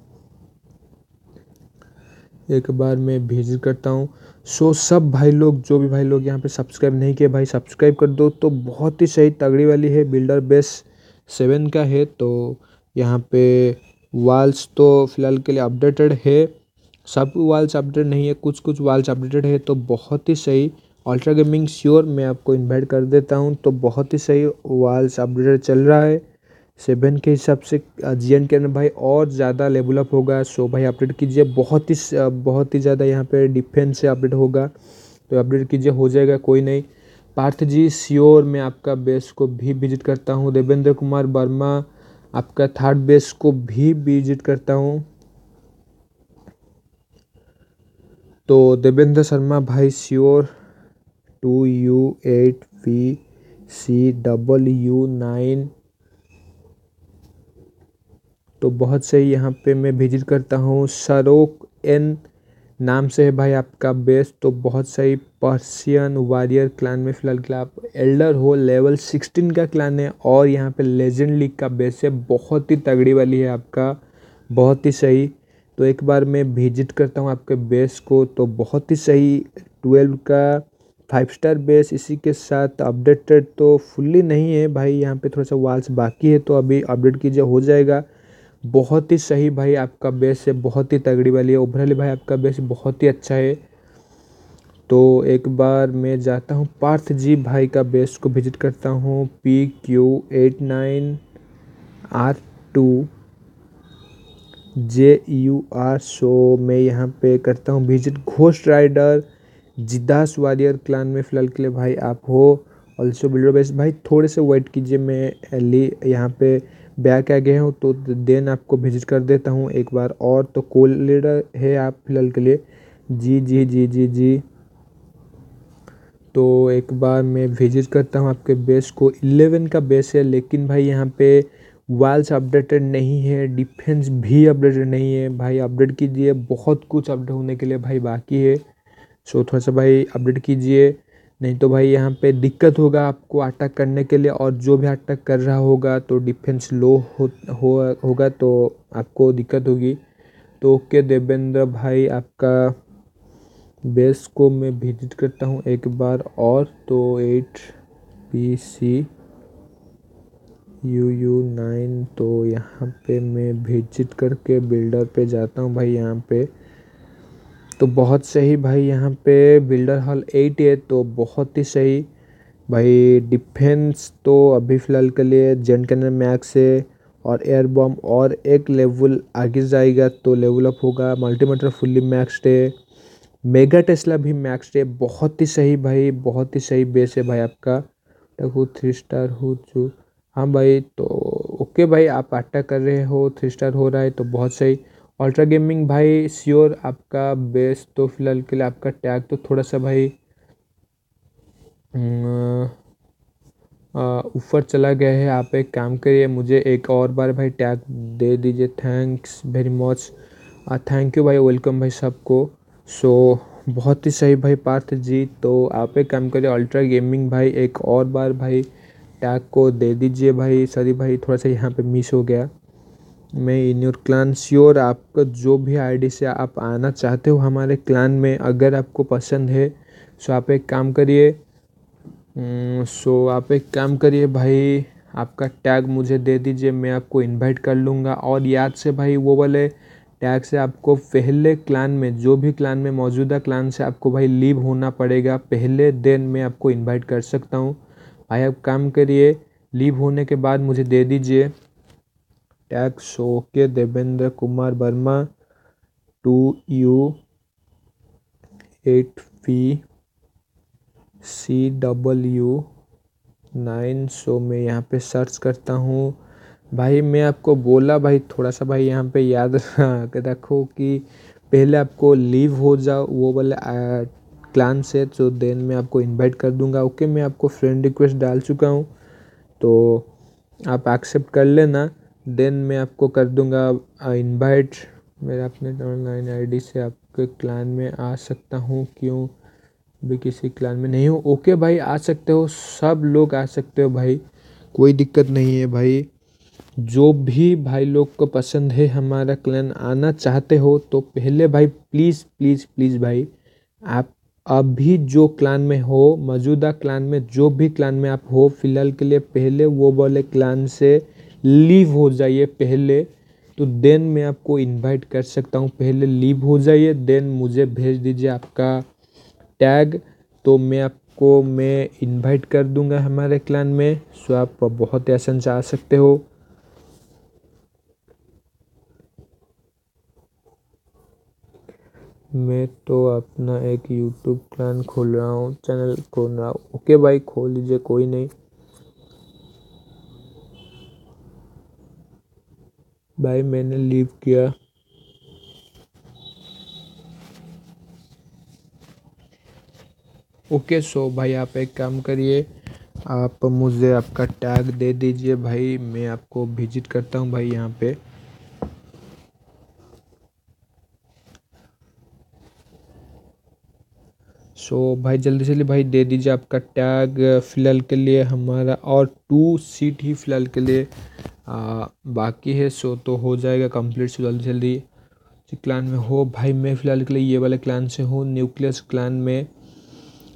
एक बार मैं विज़िट करता हूँ। सो सब भाई लोग जो भी भाई लोग यहाँ पे सब्सक्राइब नहीं किए भाई सब्सक्राइब कर दो। तो बहुत ही सही तगड़ी वाली है बिल्डर बेस सेवन का है तो यहाँ पे वाल्स तो फ़िलहाल के लिए अपडेटेड है। सब वाल्स अपडेट नहीं है कुछ कुछ वाल्स अपडेटेड है तो बहुत ही सही। अल्ट्रा गेमिंग, श्योर मैं आपको इन्वाइट कर देता हूँ तो बहुत ही सही वाल्स अपडेटेड चल रहा है। सेवन के हिसाब से जी एन के भाई और ज़्यादा लेवल अप होगा, सो भाई अपडेट कीजिए। बहुत ही बहुत ही ज़्यादा यहाँ पे डिफेंस से अपडेट होगा तो अपडेट कीजिए, हो जाएगा, कोई नहीं। पार्थ जी श्योर मैं आपका बेस को भी विज़िट करता हूँ। देवेंद्र कुमार वर्मा, आपका थर्ड बेस को भी विज़िट करता हूँ। तो देवेंद्र शर्मा भाई sure two U eight V C double U nine. तो बहुत सही यहाँ पे मैं विज़िट करता हूँ। सरोक एन नाम से है भाई आपका बेस तो बहुत सही पर्सियन वारियर क्लान में फ़िलहाल के आप एल्डर हो लेवल सिक्सटीन का क्लान है और यहाँ पे लेजेंड लीग का बेस है। बहुत ही तगड़ी वाली है आपका, बहुत ही सही। तो एक बार मैं विज़िट करता हूँ आपके बेस को तो बहुत ही सही ट्वेल्व का फाइव स्टार बेस इसी के साथ अपडेटेड तो फुल्ली नहीं है भाई, यहाँ पे थोड़ा सा वाल्स बाकी है तो अभी अपडेट कीजिए, हो जाएगा। बहुत ही सही भाई आपका बेस है, बहुत ही तगड़ी वाली है ओवरऑल भाई आपका बेस बहुत ही अच्छा है। तो एक बार मैं जाता हूँ पार्थ जी भाई का बेस को विज़िट करता हूँ P Q eight nine R two J U R so मैं यहाँ पे करता हूँ विज़िट घोस्ट राइडर जिदास वॉरियर क्लान में फ़िलहाल के लिए भाई आप हो। ऑल्सो बिल्डर बेस भाई थोड़े से वेट कीजिए, मैं ली यहाँ पे बैक आ गया हूँ तो देन आपको विज़िट कर देता हूँ। एक बार और तो कोल लीडर है आप फ़िलहाल के लिए। जी जी जी जी जी। तो एक बार मैं विज़िट करता हूँ आपके बेस को। इलेवन का बेस है, लेकिन भाई यहाँ पे वाल्स अपडेटेड नहीं है डिफेंस भी अपडेटेड नहीं है। भाई अपडेट कीजिए, बहुत कुछ अपडेट होने के लिए भाई बाकी है। सो थोड़ा सा भाई अपडेट कीजिए। नहीं तो भाई यहाँ पे दिक्कत होगा आपको अटैक करने के लिए और जो भी अटैक कर रहा होगा तो डिफेंस लो हो, हो होगा तो आपको दिक्कत होगी। तो ओके देवेंद्र भाई आपका बेस को मैं विज़िट करता हूँ एक बार और तो eight P C U U nine तो यहाँ पे मैं विज़िट करके बिल्डर पे जाता हूँ भाई यहाँ पे। तो बहुत सही भाई यहाँ पे बिल्डर हॉल एट है तो बहुत ही सही। भाई डिफेंस तो अभी फ़िलहाल के लिए जेंट कैनन मैक्स है और एयर बम और एक लेवल आगे जाएगा तो लेवल अप होगा। मल्टीमीटर फुल्ली मैक्सड है। मेगा टेस्ला भी मैक्सड है। बहुत ही सही भाई, बहुत ही सही बेस है भाई आपका। देखो थ्री स्टार हो जो। हाँ भाई तो ओके भाई, आप अटैक कर रहे हो थ्री स्टार हो रहा है तो बहुत सही। अल्ट्रा गेमिंग भाई श्योर आपका बेस तो फ़िलहाल के लिए आपका टैग तो थोड़ा सा भाई ऊपर चला गया है। आप एक काम करिए मुझे एक और बार भाई टैग दे दीजिए। Thanks very much thank you भाई वेलकम भाई सबको। सो so, बहुत ही सही भाई पार्थ जी तो आप एक काम करिए अल्ट्रा गेमिंग भाई एक और बार भाई टैग को दे दीजिए भाई। सॉरी भाई थोड़ा सा यहाँ पे मिस हो गया। मैं इन योर क्लान श्योर आपका जो भी आईडी से आप आना चाहते हो हमारे क्लान में अगर आपको पसंद है सो आप एक काम करिए सो आप एक काम करिए भाई, आपका टैग मुझे दे दीजिए, मैं आपको इनवाइट कर लूँगा। और याद से भाई वो वाले टैग से आपको पहले क्लान में, जो भी क्लान में, मौजूदा क्लान से आपको भाई लीव होना पड़ेगा। पहले दिन मैं आपको इनवाइट कर सकता हूँ। भाई आप काम करिए लीव होने के बाद मुझे दे दीजिए। टैग शो के Devendra Kumar Verma, two U eight P C double U nine so मैं यहाँ पे सर्च करता हूँ। भाई, मैं आपको बोला भाई, थोड़ा सा भाई यहाँ पे याद रखो कि पहले आपको लीव हो जाओ, वो वाले क्लान से तो देन मैं आपको इनवाइट कर दूँगा। ओके मैं आपको फ्रेंड रिक्वेस्ट डाल चुका हूँ तो आप एक्सेप्ट कर लेना। देन मैं आपको कर दूँगा इनवाइट मेरा अपने ऑनलाइन आईडी से आपके क्लान में आ सकता हूँ। क्यों? भी किसी क्लान में नहीं हो। ओके भाई, आ सकते हो। सब लोग आ सकते हो भाई। कोई दिक्कत नहीं है भाई। जो भी भाई लोग को पसंद है हमारा क्लान आना चाहते हो तो पहले भाई प्लीज़ प्लीज़ प्लीज़ भाई, आप अभी जो क्लान में हो, मौजूदा क्लान में, जो भी क्लान में आप हो, फ़िलहाल के लिए पहले वो वाले क्लान से लीव हो जाइए पहले तो देन मैं आपको इनवाइट कर सकता हूँ। पहले लीव हो जाइए, देन मुझे भेज दीजिए आपका टैग। तो मैं आपको, मैं इनवाइट कर दूँगा हमारे क्लान में। सो आप बहुत ही आसान से आ सकते हो। मैं तो अपना एक यूट्यूब क्लान खोल रहा हूँ। चैनल खोल रहा हूँ। ओके भाई, खोल लीजिए, कोई नहीं। भाई, मैंने लीव किया। ओके सो भाई, आप एक काम करिए। आप मुझे आपका टैग दे दीजिए भाई। मैं आपको विज़िट करता हूँ भाई यहाँ पे। सो भाई जल्दी से जल्दी भाई दे दीजिए आपका टैग फ़िलहाल के लिए। हमारा और टू सीट ही फ़िलहाल के लिए आ, बाकी है। सो तो हो जाएगा कंप्लीट सो जल्दी जल्दी क्लान में हो। भाई मैं फ़िलहाल के लिए ये वाले क्लान से हूँ न्यूक्लियस क्लान में।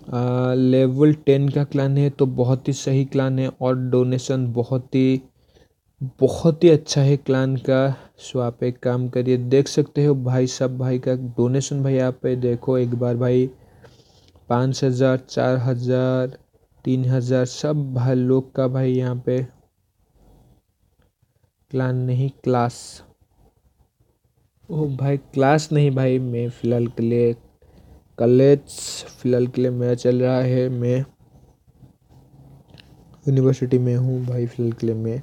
आ, लेवल टेन का क्लान है तो बहुत ही सही क्लान है और डोनेशन बहुत ही बहुत ही अच्छा है क्लान का। सो आप एक काम करिए देख सकते हो भाई सब भाई का डोनेशन भाई आप पे। देखो एक बार भाई पाँच हज़ार, चार हज़ार, तीन हज़ार, सब भाई लोग का भाई यहाँ पे क्लान नहीं, क्लास। ओ भाई, क्लास नहीं भाई, मैं फ़िलहाल के लिए कॉलेज, फ़िलहाल के लिए मेरा चल रहा है, मैं यूनिवर्सिटी में हूँ भाई, फ़िलहाल के लिए मैं।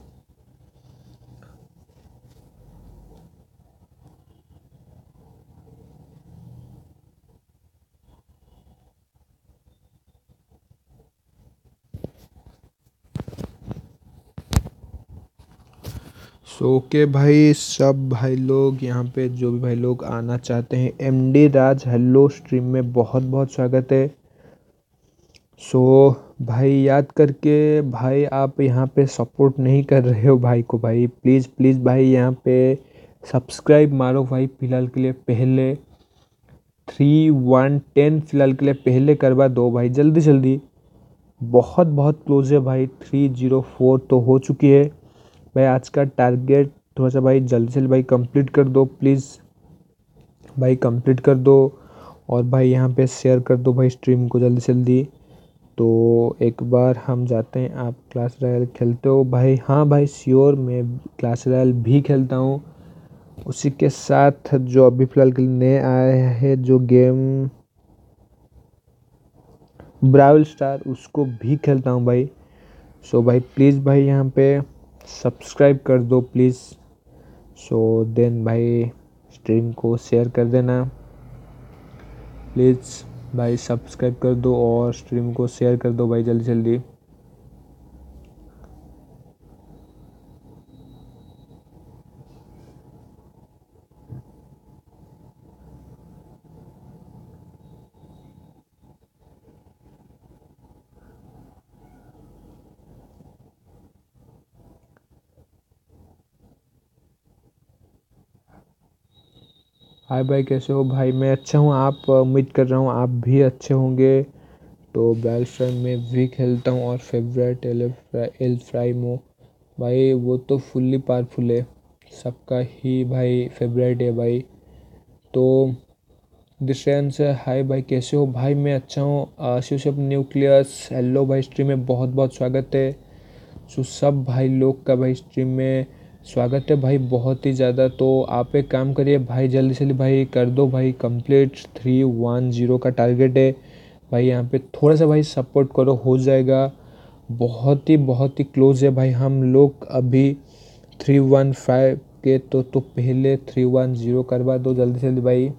सो ओके भाई, सब भाई लोग, यहाँ पे जो भी भाई लोग आना चाहते हैं M D Raj hello stream में बहुत बहुत स्वागत है। सो भाई, याद करके, भाई, आप यहाँ पे सपोर्ट नहीं कर रहे हो भाई को भाई। प्लीज़ प्लीज़ भाई, यहाँ पे सब्सक्राइब मारो भाई फ़िलहाल के लिए पहले। थ्री वन टेन फ़िलहाल के लिए पहले करवा दो भाई, जल्दी जल्दी। बहुत बहुत क्लोज है भाई। थ्री ज़ीरो फोर तो हो चुकी है। भाई आज का टारगेट थोड़ा सा भाई, जल्दी से भाई कंप्लीट कर दो प्लीज़ भाई कंप्लीट कर दो और भाई यहाँ पे शेयर कर दो भाई स्ट्रीम को जल्दी से जल्दी। तो एक बार हम जाते हैं, आप क्लास रॉयल खेलते हो। भाई हाँ भाई श्योर मैं क्लास रॉयल भी खेलता हूँ। उसी के साथ जो अभी फ़िलहाल के लिए नए आए हैं, जो गेम ब्रावल स्टार उसको भी खेलता हूँ भाई। सो भाई प्लीज़ भाई यहाँ पे सब्सक्राइब कर दो प्लीज़। सो देन भाई स्ट्रीम को शेयर कर देना। प्लीज़ भाई सब्सक्राइब कर दो और स्ट्रीम को शेयर कर दो भाई जल्दी जल्दी हाय भाई, कैसे हो भाई? मैं अच्छा हूँ, आप उम्मीद कर रहा हूँ आप भी अच्छे होंगे। तो बैल फ्राई में भी खेलता हूँ और favourite L fry L fry मो। भाई, वो तो फुल्ली पावरफुल है। सबका ही भाई फेवरेट है भाई। तो से हाय भाई, कैसे हो? भाई, मैं अच्छा हूँ। शिवशप न्यूक्लियस। हेलो भाई, स्ट्रीम में बहुत बहुत स्वागत है। सो सब भाई लोग का भाई स्ट्रीम में स्वागत है भाई बहुत ही ज़्यादा। तो आप एक काम करिए, भाई जल्दी से भाई कर दो भाई कंप्लीट थ्री वन ज़ीरो का टारगेट है। भाई यहाँ पे थोड़ा सा भाई सपोर्ट करो, हो जाएगा। बहुत ही बहुत ही क्लोज है भाई हम लोग अभी थ्री वन फाइव के तो तो पहले थ्री वन ज़ीरो करवा दो जल्दी से जल्दी भाई।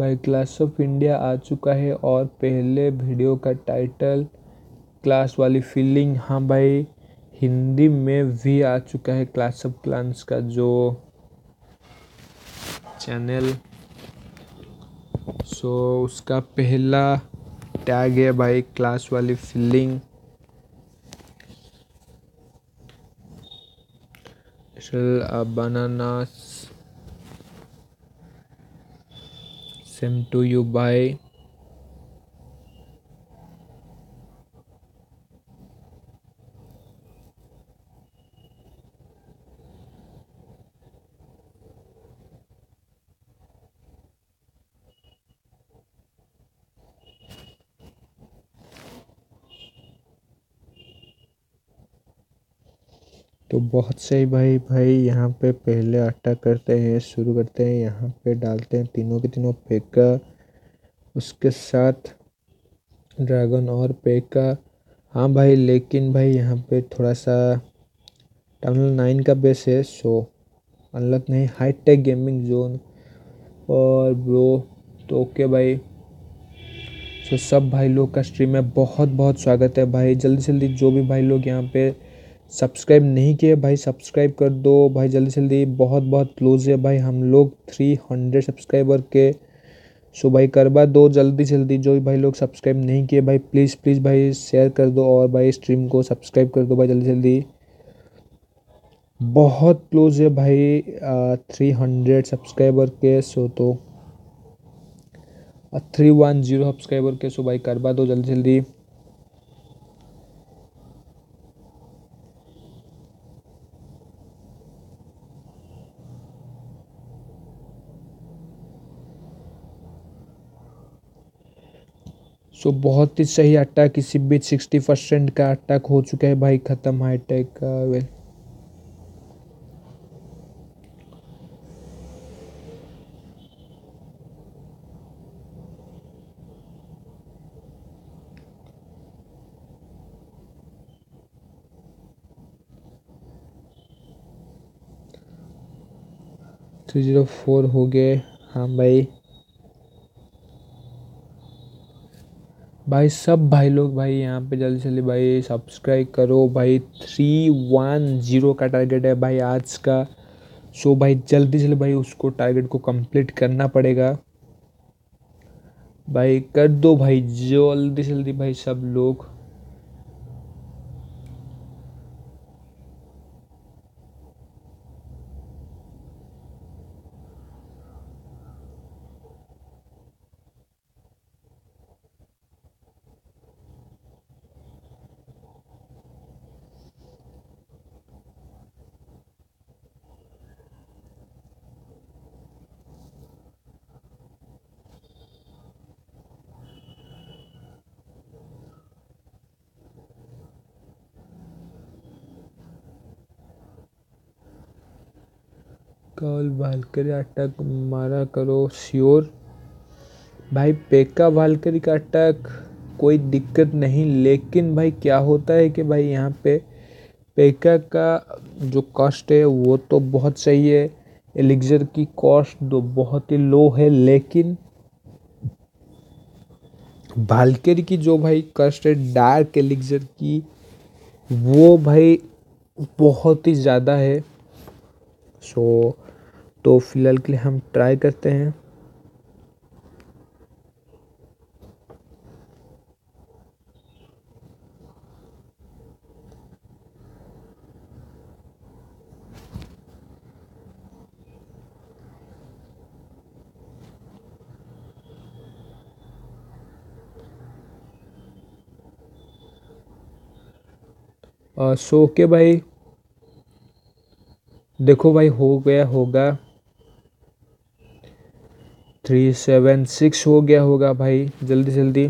क्लास ऑफ़ इंडिया आ चुका है और पहले वीडियो का टाइटल क्लास वाली फीलिंग हाँ भाई, हिंदी में भी आ चुका है क्लास ऑफ़ क्लांस का जो चैनल सो उसका पहला टैग है भाई क्लास वाली feeling bananas same to you. Bye बहुत सही भाई भाई यहाँ पे पहले आटा करते हैं, शुरू करते हैं, यहाँ पे डालते हैं तीनों के तीनों पेका। उसके साथ ड्रैगन और पेका। हाँ भाई, लेकिन भाई यहाँ पे थोड़ा सा टनल नाइन का बेस है सो अनलक नहीं हाई टेक गेमिंग जोन और ब्रो तो ओके भाई। सो सब भाई लोग का स्ट्रीम में बहुत बहुत स्वागत है भाई। जल्दी जल्दी जो भी भाई लोग यहाँ पे सब्सक्राइब नहीं किए भाई, सब्सक्राइब कर दो। भाई, जल्दी जल्दी बहुत बहुत क्लोज है भाई हम लोग थ्री हंड्रेड सब्सक्राइबर के। सो भाई करवा दो जल्दी जल्दी, जो भी भाई लोग सब्सक्राइब नहीं किए भाई प्लीज़ प्लीज़ भाई शेयर कर दो और भाई स्ट्रीम को सब्सक्राइब कर दो भाई जल्दी जल्दी। बहुत क्लोज है भाई थ्री हंड्रेड सब्सक्राइबर के सो तो थ्री वन ज़ीरो सब्सक्राइबर के सो भाई करवा दो जल्दी जल्दी। सो बहुत ही सही अटैक किसी भी सिक्सटी परसेंट का अटैक हो चुका है भाई ख़त्म हाई टेक का वेल थ्री ज़ीरो फोर हो गए। हाँ भाई। भाई सब भाई लोग भाई यहाँ पे जल्दी जल्दी भाई सब्सक्राइब करो। भाई थ्री वन ज़ीरो का टारगेट है भाई आज का। सो भाई जल्दी जल्दी भाई उसको टारगेट को कंप्लीट करना पड़ेगा। भाई कर दो भाई जल्दी जल्दी भाई सब लोग। कॉल वालकरी अटैक मारा करो, श्योर? भाई, पेका वालकरी का अटैक कोई दिक्कत नहीं, लेकिन भाई क्या होता है कि भाई यहाँ पे पेका का जो कॉस्ट है, वो तो बहुत सही है। एलिक्जर की कॉस्ट तो बहुत ही लो है, लेकिन भालकेरी की जो भाई कॉस्ट है डार्क एलिक्जर की, वो भाई बहुत ही ज़्यादा है। सो तो फ़िलहाल के लिए हम ट्राई करते हैं। सो के भाई। देखो भाई, हो गया, होगा। थ्री सेवन सिक्स हो गया होगा भाई जल्दी जल्दी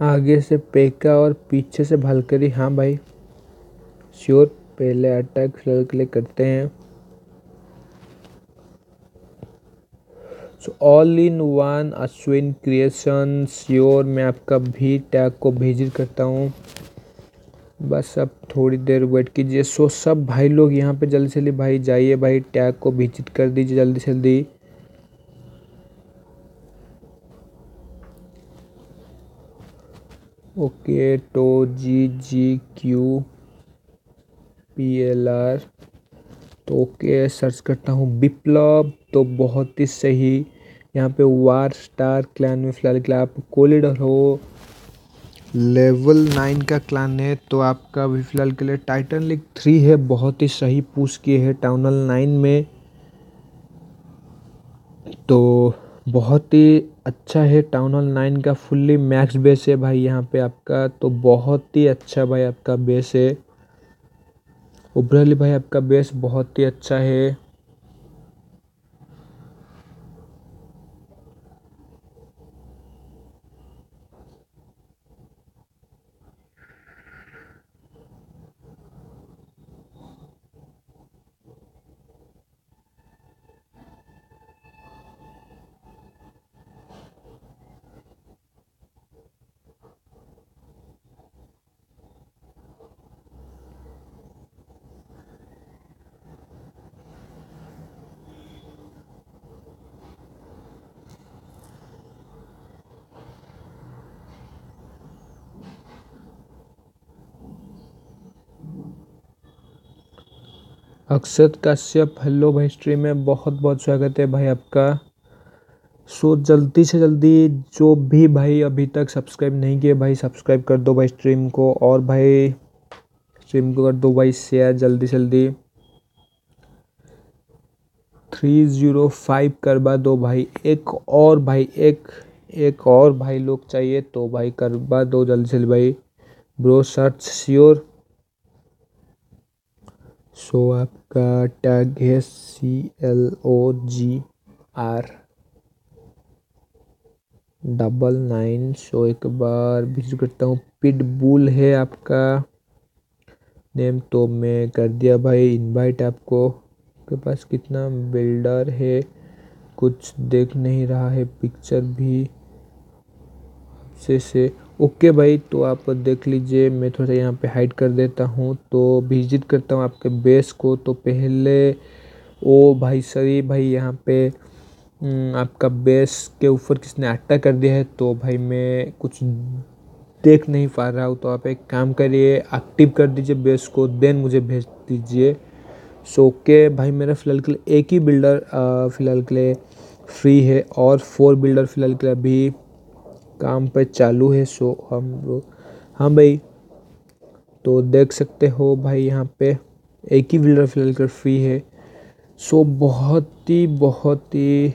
आगे से पेका और पीछे से भलकरी। हाँ भाई। श्योर पहले अटैक फ़िलहाल के लिए करते हैं। So all in one Ashwin creation sure मैं आपका भी टैग को विज़िट करता हूँ। बस अब थोड़ी देर वेट कीजिए। सो सब भाई लोग यहाँ पे जल्दी से जल्दी भाई जाइए भाई टैग को विज़िट कर दीजिए जल्दी से जल्दी। Okay, two, G G, Q, P, L, R. तो ओके, सर्च करता हूँ विप्लव तो बहुत ही सही। यहाँ पे वार स्टार क्लैन में फ़िलहाल के आप कोलिडर हो। लेवल नाइन का क्लान है तो आपका अभी फ़िलहाल के लिए टाइटन लीग थ्री है। बहुत ही सही पूछ किए है टाउनल नाइन में। तो बहुत ही अच्छा है टाउन हॉल नाइन का फुल्ली मैक्स बेस है भाई यहाँ पे आपका तो बहुत ही अच्छा भाई आपका बेस है। उबरली भाई आपका बेस बहुत ही अच्छा है। अक्षत काश्यप, हेलो भाई स्ट्रीम में बहुत बहुत स्वागत है भाई आपका। सो जल्दी से जल्दी जो भी भाई अभी तक सब्सक्राइब नहीं किए भाई सब्सक्राइब कर दो भाई स्ट्रीम को और भाई स्ट्रीम को कर दो भाई शेयर जल्दी से जल्दी। थ्री ज़ीरो फाइव करवा दो भाई, एक और भाई, एक एक और भाई लोग चाहिए तो भाई करवा दो जल्दी से जल्दी भाई। ब्रो सर्च श्योर सो आपका टैग है C L O G R double nine so एक बार विज़िट करता हूँ। पिट बुल है आपका। नेम तो मैं कर दिया भाई इनवाइट आपको। आपके पास कितना बिल्डर है? कुछ देख नहीं रहा है पिक्चर भी। से से ओके भाई तो आप देख लीजिए मैं थोड़ा सा यहाँ पे हाइड कर देता हूँ। तो विज़िट करता हूँ आपके बेस को। तो पहले ओ भाई सरी भाई यहाँ पे हम्म, आपका बेस के ऊपर किसने अटैक कर दिया है? तो भाई मैं कुछ देख नहीं पा रहा हूँ। तो आप एक काम करिए एक्टिव कर दीजिए बेस को देन मुझे भेज दीजिए। सो ओके भाई मेरा फ़िलहाल के लिए एक ही बिल्डर फ़िलहाल के लिए फ्री है और फोर बिल्डर फ़िलहाल के लिए अभी काम पे चालू है सो हम हाँ भाई तो देख सकते हो भाई यहाँ पे एक ही व्हीलर फ़िलहाल कर फ्री है। सो बहुत ही बहुत ही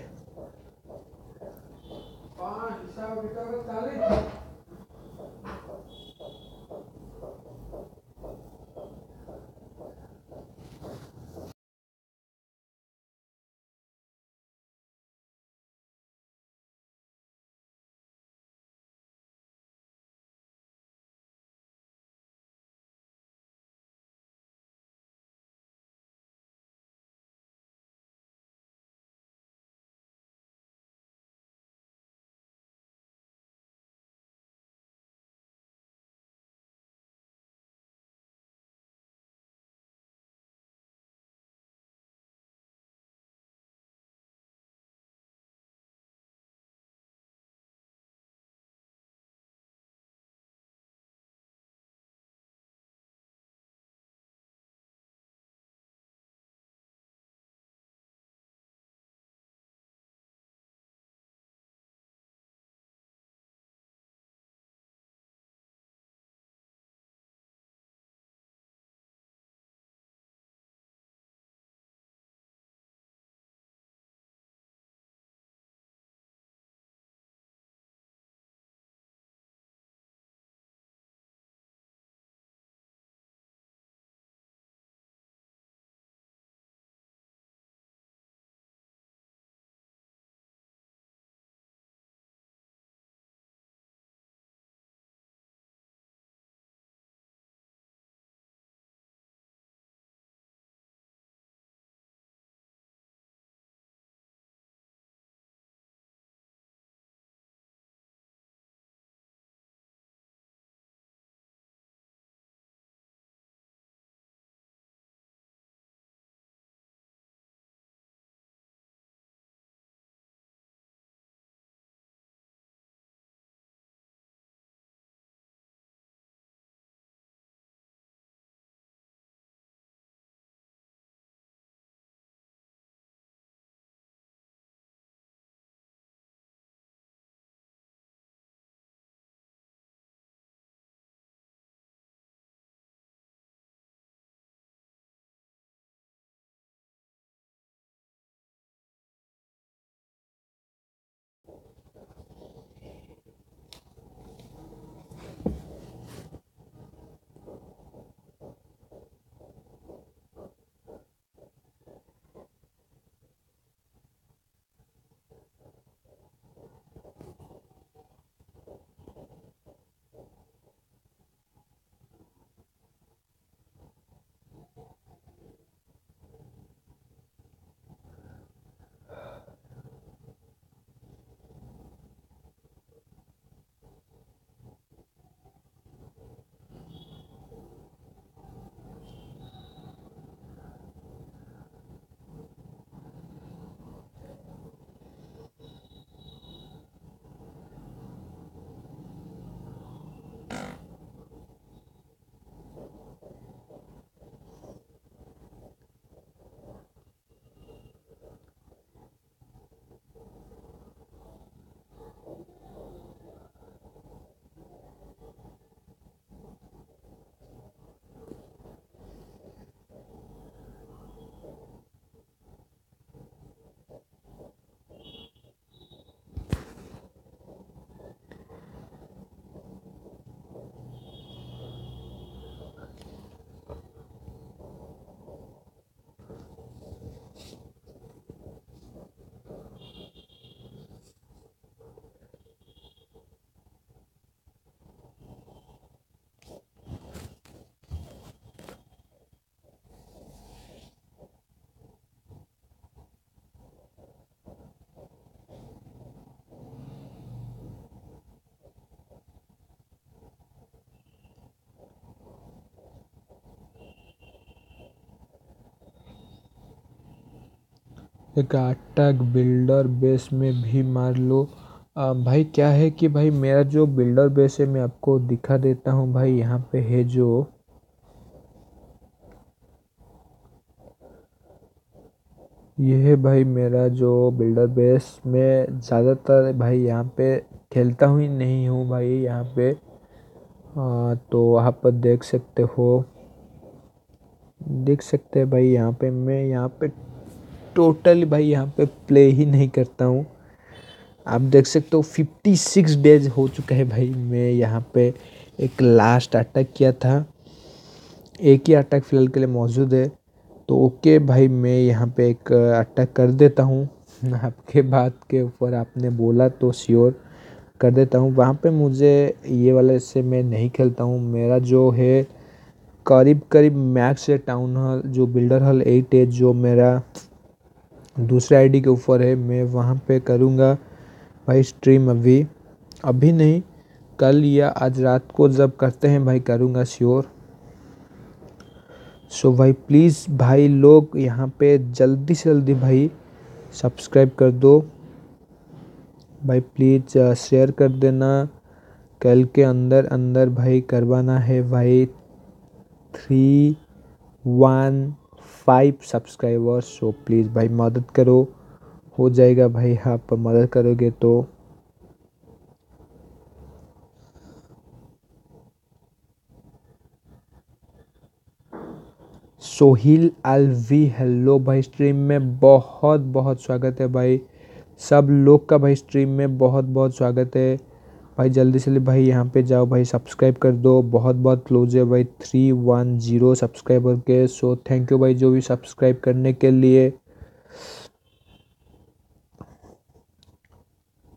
एक अटैक बिल्डर बेस में भी मार लो। भाई क्या है कि भाई मेरा जो बिल्डर बेस है मैं आपको दिखा देता हूँ भाई यहाँ पे है जो। ये है भाई मेरा जो बिल्डर बेस मैं ज़्यादातर भाई यहाँ पे खेलता हुई नहीं हूँ भाई यहाँ पे। आ, तो आप देख सकते हो। देख सकते हैं भाई यहाँ पे मैं यहाँ पे टोटली भाई यहाँ पे प्ले ही नहीं करता हूँ। आप देख सकते हो फिफ्टी सिक्स डेज़ हो चुका है भाई, मैं यहाँ पे एक लास्ट अटैक किया था। एक ही अटैक फ़िलहाल के लिए मौजूद है। तो ओके भाई, मैं यहाँ पे एक अटैक कर देता हूँ। [laughs] आपके बात के ऊपर आपने बोला तो श्योर कर देता हूँ। वहाँ पे मुझे ये वाले से मैं नहीं खेलता हूँ। मेरा जो है करीब करीब मैक्स है टाउन हॉल जो बिल्डर हॉल एट है, जो मेरा दूसरे आईडी के ऊपर है, मैं वहाँ पे करूँगा भाई स्ट्रीम अभी। अभी नहीं, कल या आज रात को जब करते हैं भाई, करूँगा श्योर सो भाई प्लीज़ भाई लोग यहाँ पे जल्दी से जल्दी भाई सब्सक्राइब कर दो। भाई प्लीज़ शेयर कर देना। कल के अंदर अंदर भाई करवाना है भाई। Three one five subscribers so please भाई मदद करो। हो जाएगा भाई आप मदद करोगे तो। सोहिल अलवी हेलो भाई स्ट्रीम में बहुत बहुत स्वागत है भाई। सब लोग का भाई स्ट्रीम में बहुत बहुत स्वागत है। भाई, जल्दी से जल्दी भाई, यहाँ पे जाओ भाई सब्सक्राइब कर दो। बहुत बहुत क्लोज है भाई थ्री वन ज़ीरो सब्सक्राइबर के। सो थैंक यू भाई, जो भी सब्सक्राइब करने के लिए।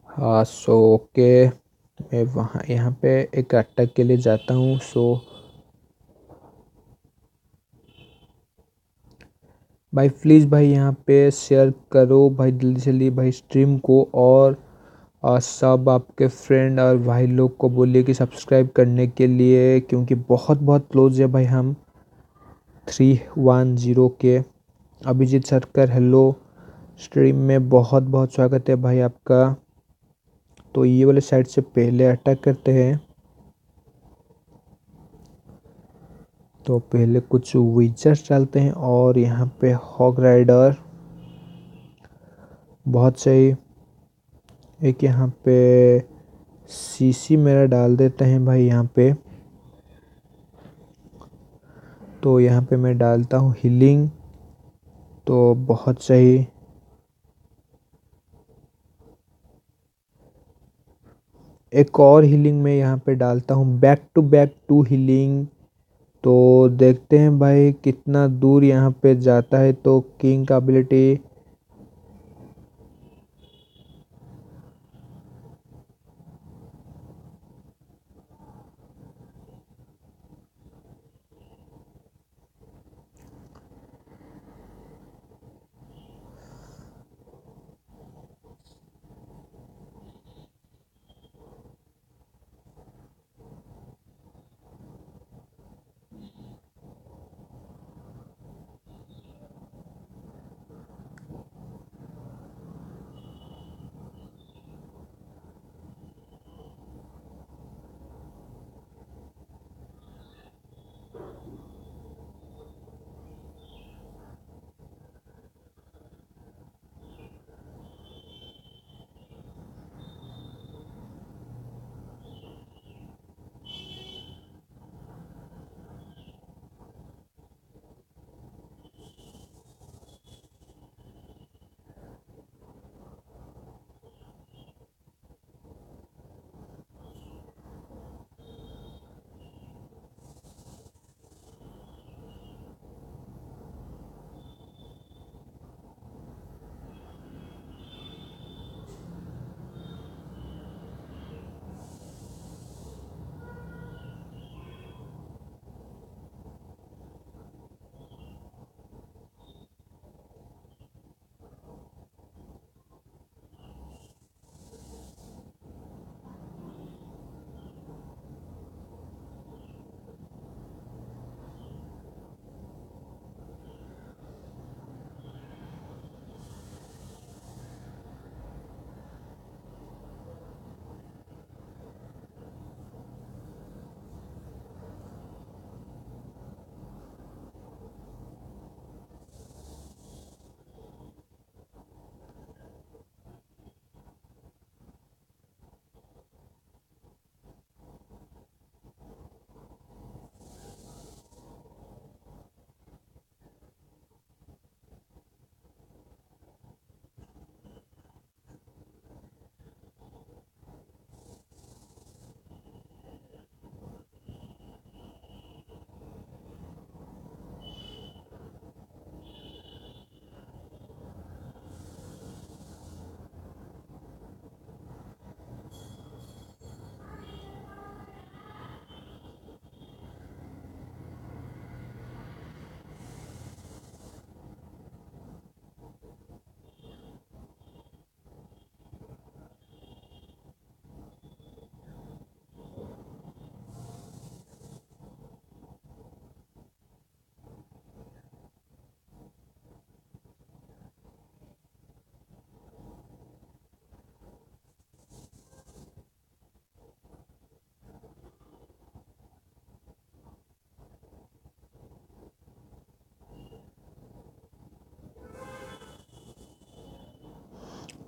हाँ सो ओके मैं वहाँ, यहाँ पे एक अटक के लिए जाता हूँ सो भाई प्लीज़ भाई, यहाँ पे शेयर करो भाई, जल्दी से जल्दी भाई स्ट्रीम को और और सब आपके फ्रेंड और भाई लोग को बोलिए कि सब्सक्राइब करने के लिए, क्योंकि बहुत बहुत क्लोज है भाई हम। थ्री वन ज़ीरो के अभिजीत सरकर हेलो स्ट्रीम में बहुत बहुत स्वागत है भाई आपका। तो ये वाले साइड से पहले अटैक करते हैं। तो पहले कुछ विचर्स डालते हैं और यहाँ पे हॉक राइडर बहुत सही। एक यहाँ पे सीसी मेरा डाल देते हैं भाई यहाँ पे। तो यहाँ पे मैं डालता हूँ हीलिंग तो बहुत सही। एक और हीलिंग में यहाँ पे डालता हूँ back to back to healing तो देखते हैं भाई कितना दूर यहाँ पे जाता है तो किंग का एबिलिटी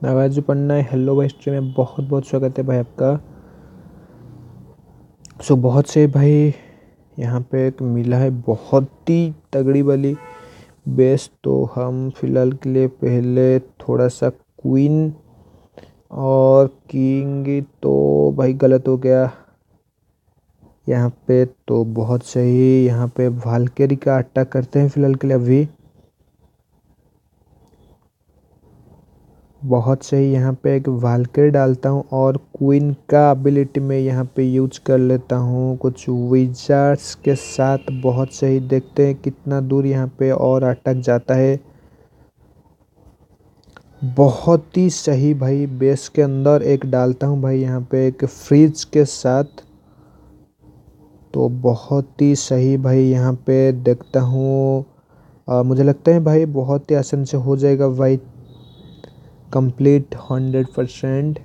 नागार्जुन पन्ना हेलो भाई स्ट्रीम में बहुत बहुत स्वागत है भाई आपका। सो बहुत से भाई यहाँ पे एक मिला है बहुत ही तगड़ी वाली बेस। तो हम फ़िलहाल के लिए पहले थोड़ा सा क्वीन और किंग तो भाई गलत हो गया। यहाँ पे तो बहुत सही यहाँ पे वालकेरी का अटैक करते हैं फ़िलहाल के लिए अभी। बहुत सही यहाँ पे एक वालकर डालता हूँ और क्वीन का एबिलिटी में यहाँ पे यूज़ कर लेता हूँ। कुछ विजार्ड्स के साथ बहुत सही देखते हैं कितना दूर यहाँ पे और अटक जाता है। बहुत ही सही भाई बेस के अंदर एक डालता हूँ भाई यहाँ पे एक फ्रिज के साथ। तो बहुत ही सही भाई यहाँ पे देखता हूँ। मुझे लगता है भाई बहुत ही आसान से हो जाएगा भाई complete 100%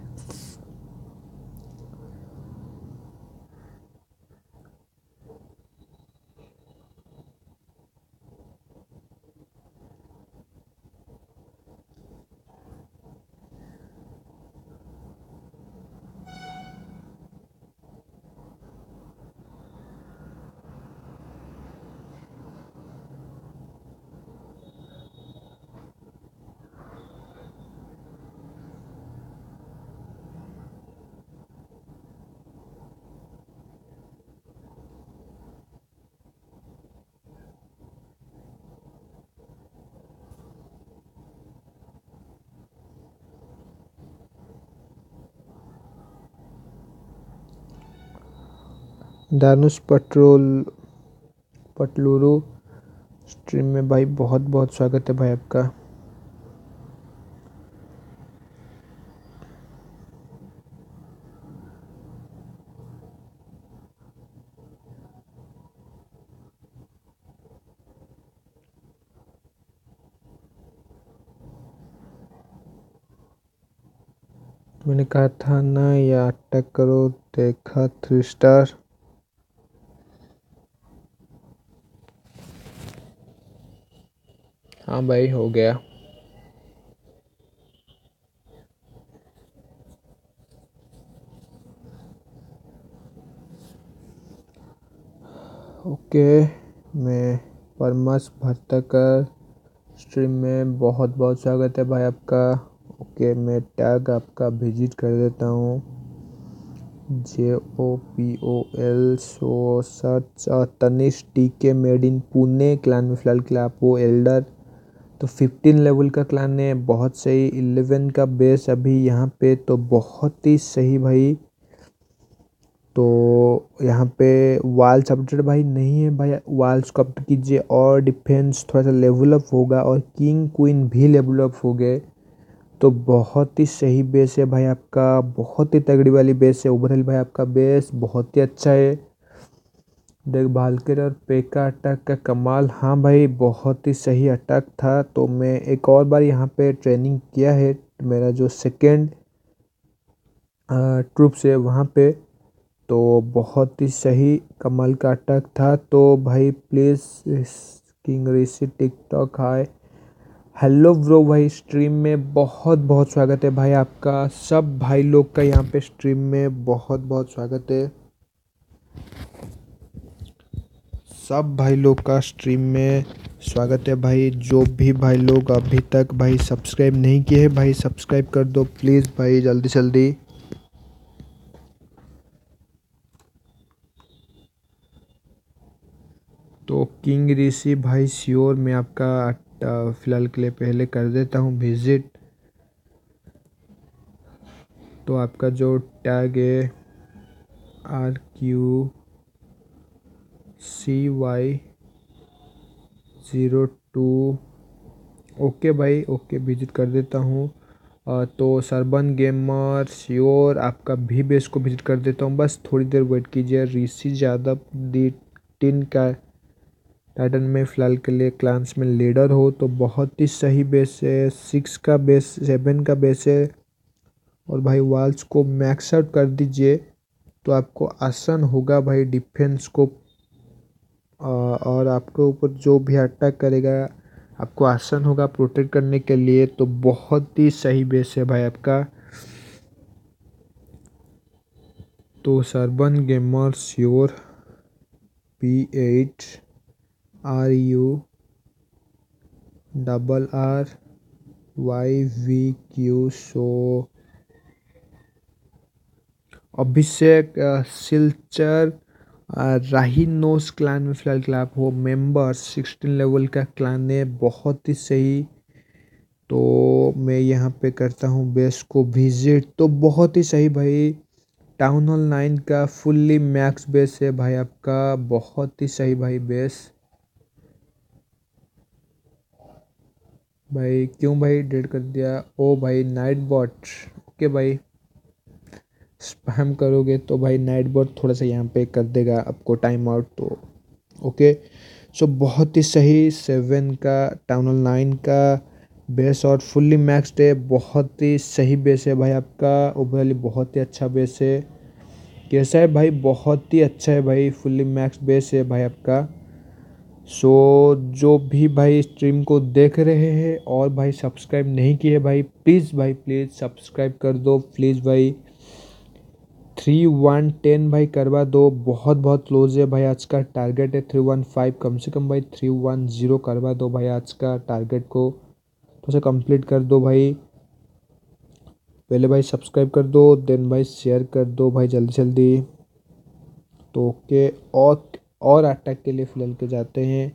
दानुष पट्रोल पटलूरो स्ट्रीम में भाई बहुत बहुत स्वागत है भाई आपका। मैंने कहा था ना, या अटैक करो देखा थ्री स्टार हाँ भाई, हो गया। ओके, मैं परमस भट्टकर स्ट्रीम में बहुत बहुत स्वागत है भाई आपका। ओके, मैं टैग आपका विज़िट कर देता हूँ। J O P O L so search Tanish T K made in Pune, clan में फ़िलहाल के लिए आप वो एल्डर तो 15 लेवल का क्लान है बहुत सही 11 का बेस अभी यहाँ पे तो बहुत ही सही भाई। तो यहाँ पे वाल्स अपडेट भाई नहीं है भाई। वाल्स को अपडेट कीजिए और डिफेंस थोड़ा सा लेवल अप होगा और किंग क्वीन भी लेवल अप हो गए। तो बहुत ही सही बेस है भाई आपका। बहुत ही तगड़ी वाली बेस है। ओवरऑल भाई आपका बेस बहुत ही अच्छा है। देख भालकर और पेका अटैक का कमाल। हाँ भाई, बहुत ही सही अटैक था। तो मैं एक और बार यहाँ पे ट्रेनिंग किया है। मेरा जो सेकेंड ट्रूप्स है वहाँ पे। तो बहुत ही सही कमाल का अटैक था। तो भाई please king Rishi TikTok hi hello bro भाई स्ट्रीम में बहुत बहुत स्वागत है भाई आपका। सब भाई लोग का यहाँ पे स्ट्रीम में बहुत बहुत स्वागत है। सब भाई लोग का स्ट्रीम में स्वागत है भाई। जो भी भाई लोग अभी तक भाई सब्सक्राइब नहीं किए हैं, भाई सब्सक्राइब कर दो प्लीज़ भाई, जल्दी जल्दी। तो किंग ऋषि भाई श्योर मैं आपका फ़िलहाल के लिए पहले कर देता हूँ विज़िट तो आपका जो टैग है R Q C Y zero two. Okay भाई, ओके, विज़िट कर देता हूँ। तो सरबन गेमर, श्योर, आपका भी बेस को विज़िट कर देता हूँ। बस थोड़ी देर वेट कीजिए, ऋषि यादव दी टिन का टाइटन में फ़िलहाल के लिए क्लांस में लीडर हो तो बहुत ही सही बेस है। सिक्स का बेस, सेवन का बेस है। और भाई, वाल्स को मैक्स आउट कर दीजिए तो आपको आसान होगा भाई डिफेंस को और आपके ऊपर जो भी अटैक करेगा, आपको आसान होगा प्रोटेक्ट करने के लिए तो बहुत ही सही बेस है भाई आपका। तो Sarban gamer sure P eight R U double R Y V Q so Abhishek Silchar rhinos clan में फ़िलहाल के आप हो मेंबर सिक्सटीन लेवल का क्लान है, बहुत ही सही। तो मैं यहाँ पे करता हूँ बेस को विज़िट। तो बहुत ही सही भाई, टाउन हॉल नाइन का फुल्ली मैक्स बेस है भाई आपका, बहुत ही सही भाई बेस। भाई, क्यों भाई डेट कर दिया? ओ भाई, नाइट बॉट, ओके भाई। स्पैम करोगे तो भाई नाइट बॉट थोड़ा सा यहाँ पे कर देगा आपको टाइम आउट तो ओके सो बहुत ही सही सेवन का टाउन नाइन का बेस और फुल्ली मैक्सड है। बहुत ही सही बेस है भाई आपका। ओवरऑली बहुत ही अच्छा बेस है। कैसा है भाई? बहुत ही अच्छा है भाई। फुल्ली मैक्स बेस है भाई आपका। सो जो भी भाई स्ट्रीम को देख रहे हैं और भाई सब्सक्राइब नहीं किए भाई प्लीज़ भाई प्लीज़ सब्सक्राइब कर दो। प्लीज़ भाई थ्री वन टेन भाई करवा दो। बहुत बहुत क्लोज है भाई आज का टारगेट है थ्री वन फाइव। कम से कम भाई थ्री वन ज़ीरो करवा दो भाई आज का टारगेट को। तो उसे कंप्लीट कर दो भाई। पहले भाई सब्सक्राइब कर दो देन भाई शेयर कर दो भाई जल्दी जल्दी। तो ओके, और और अटैक के लिए फ़िलहाल के जाते हैं।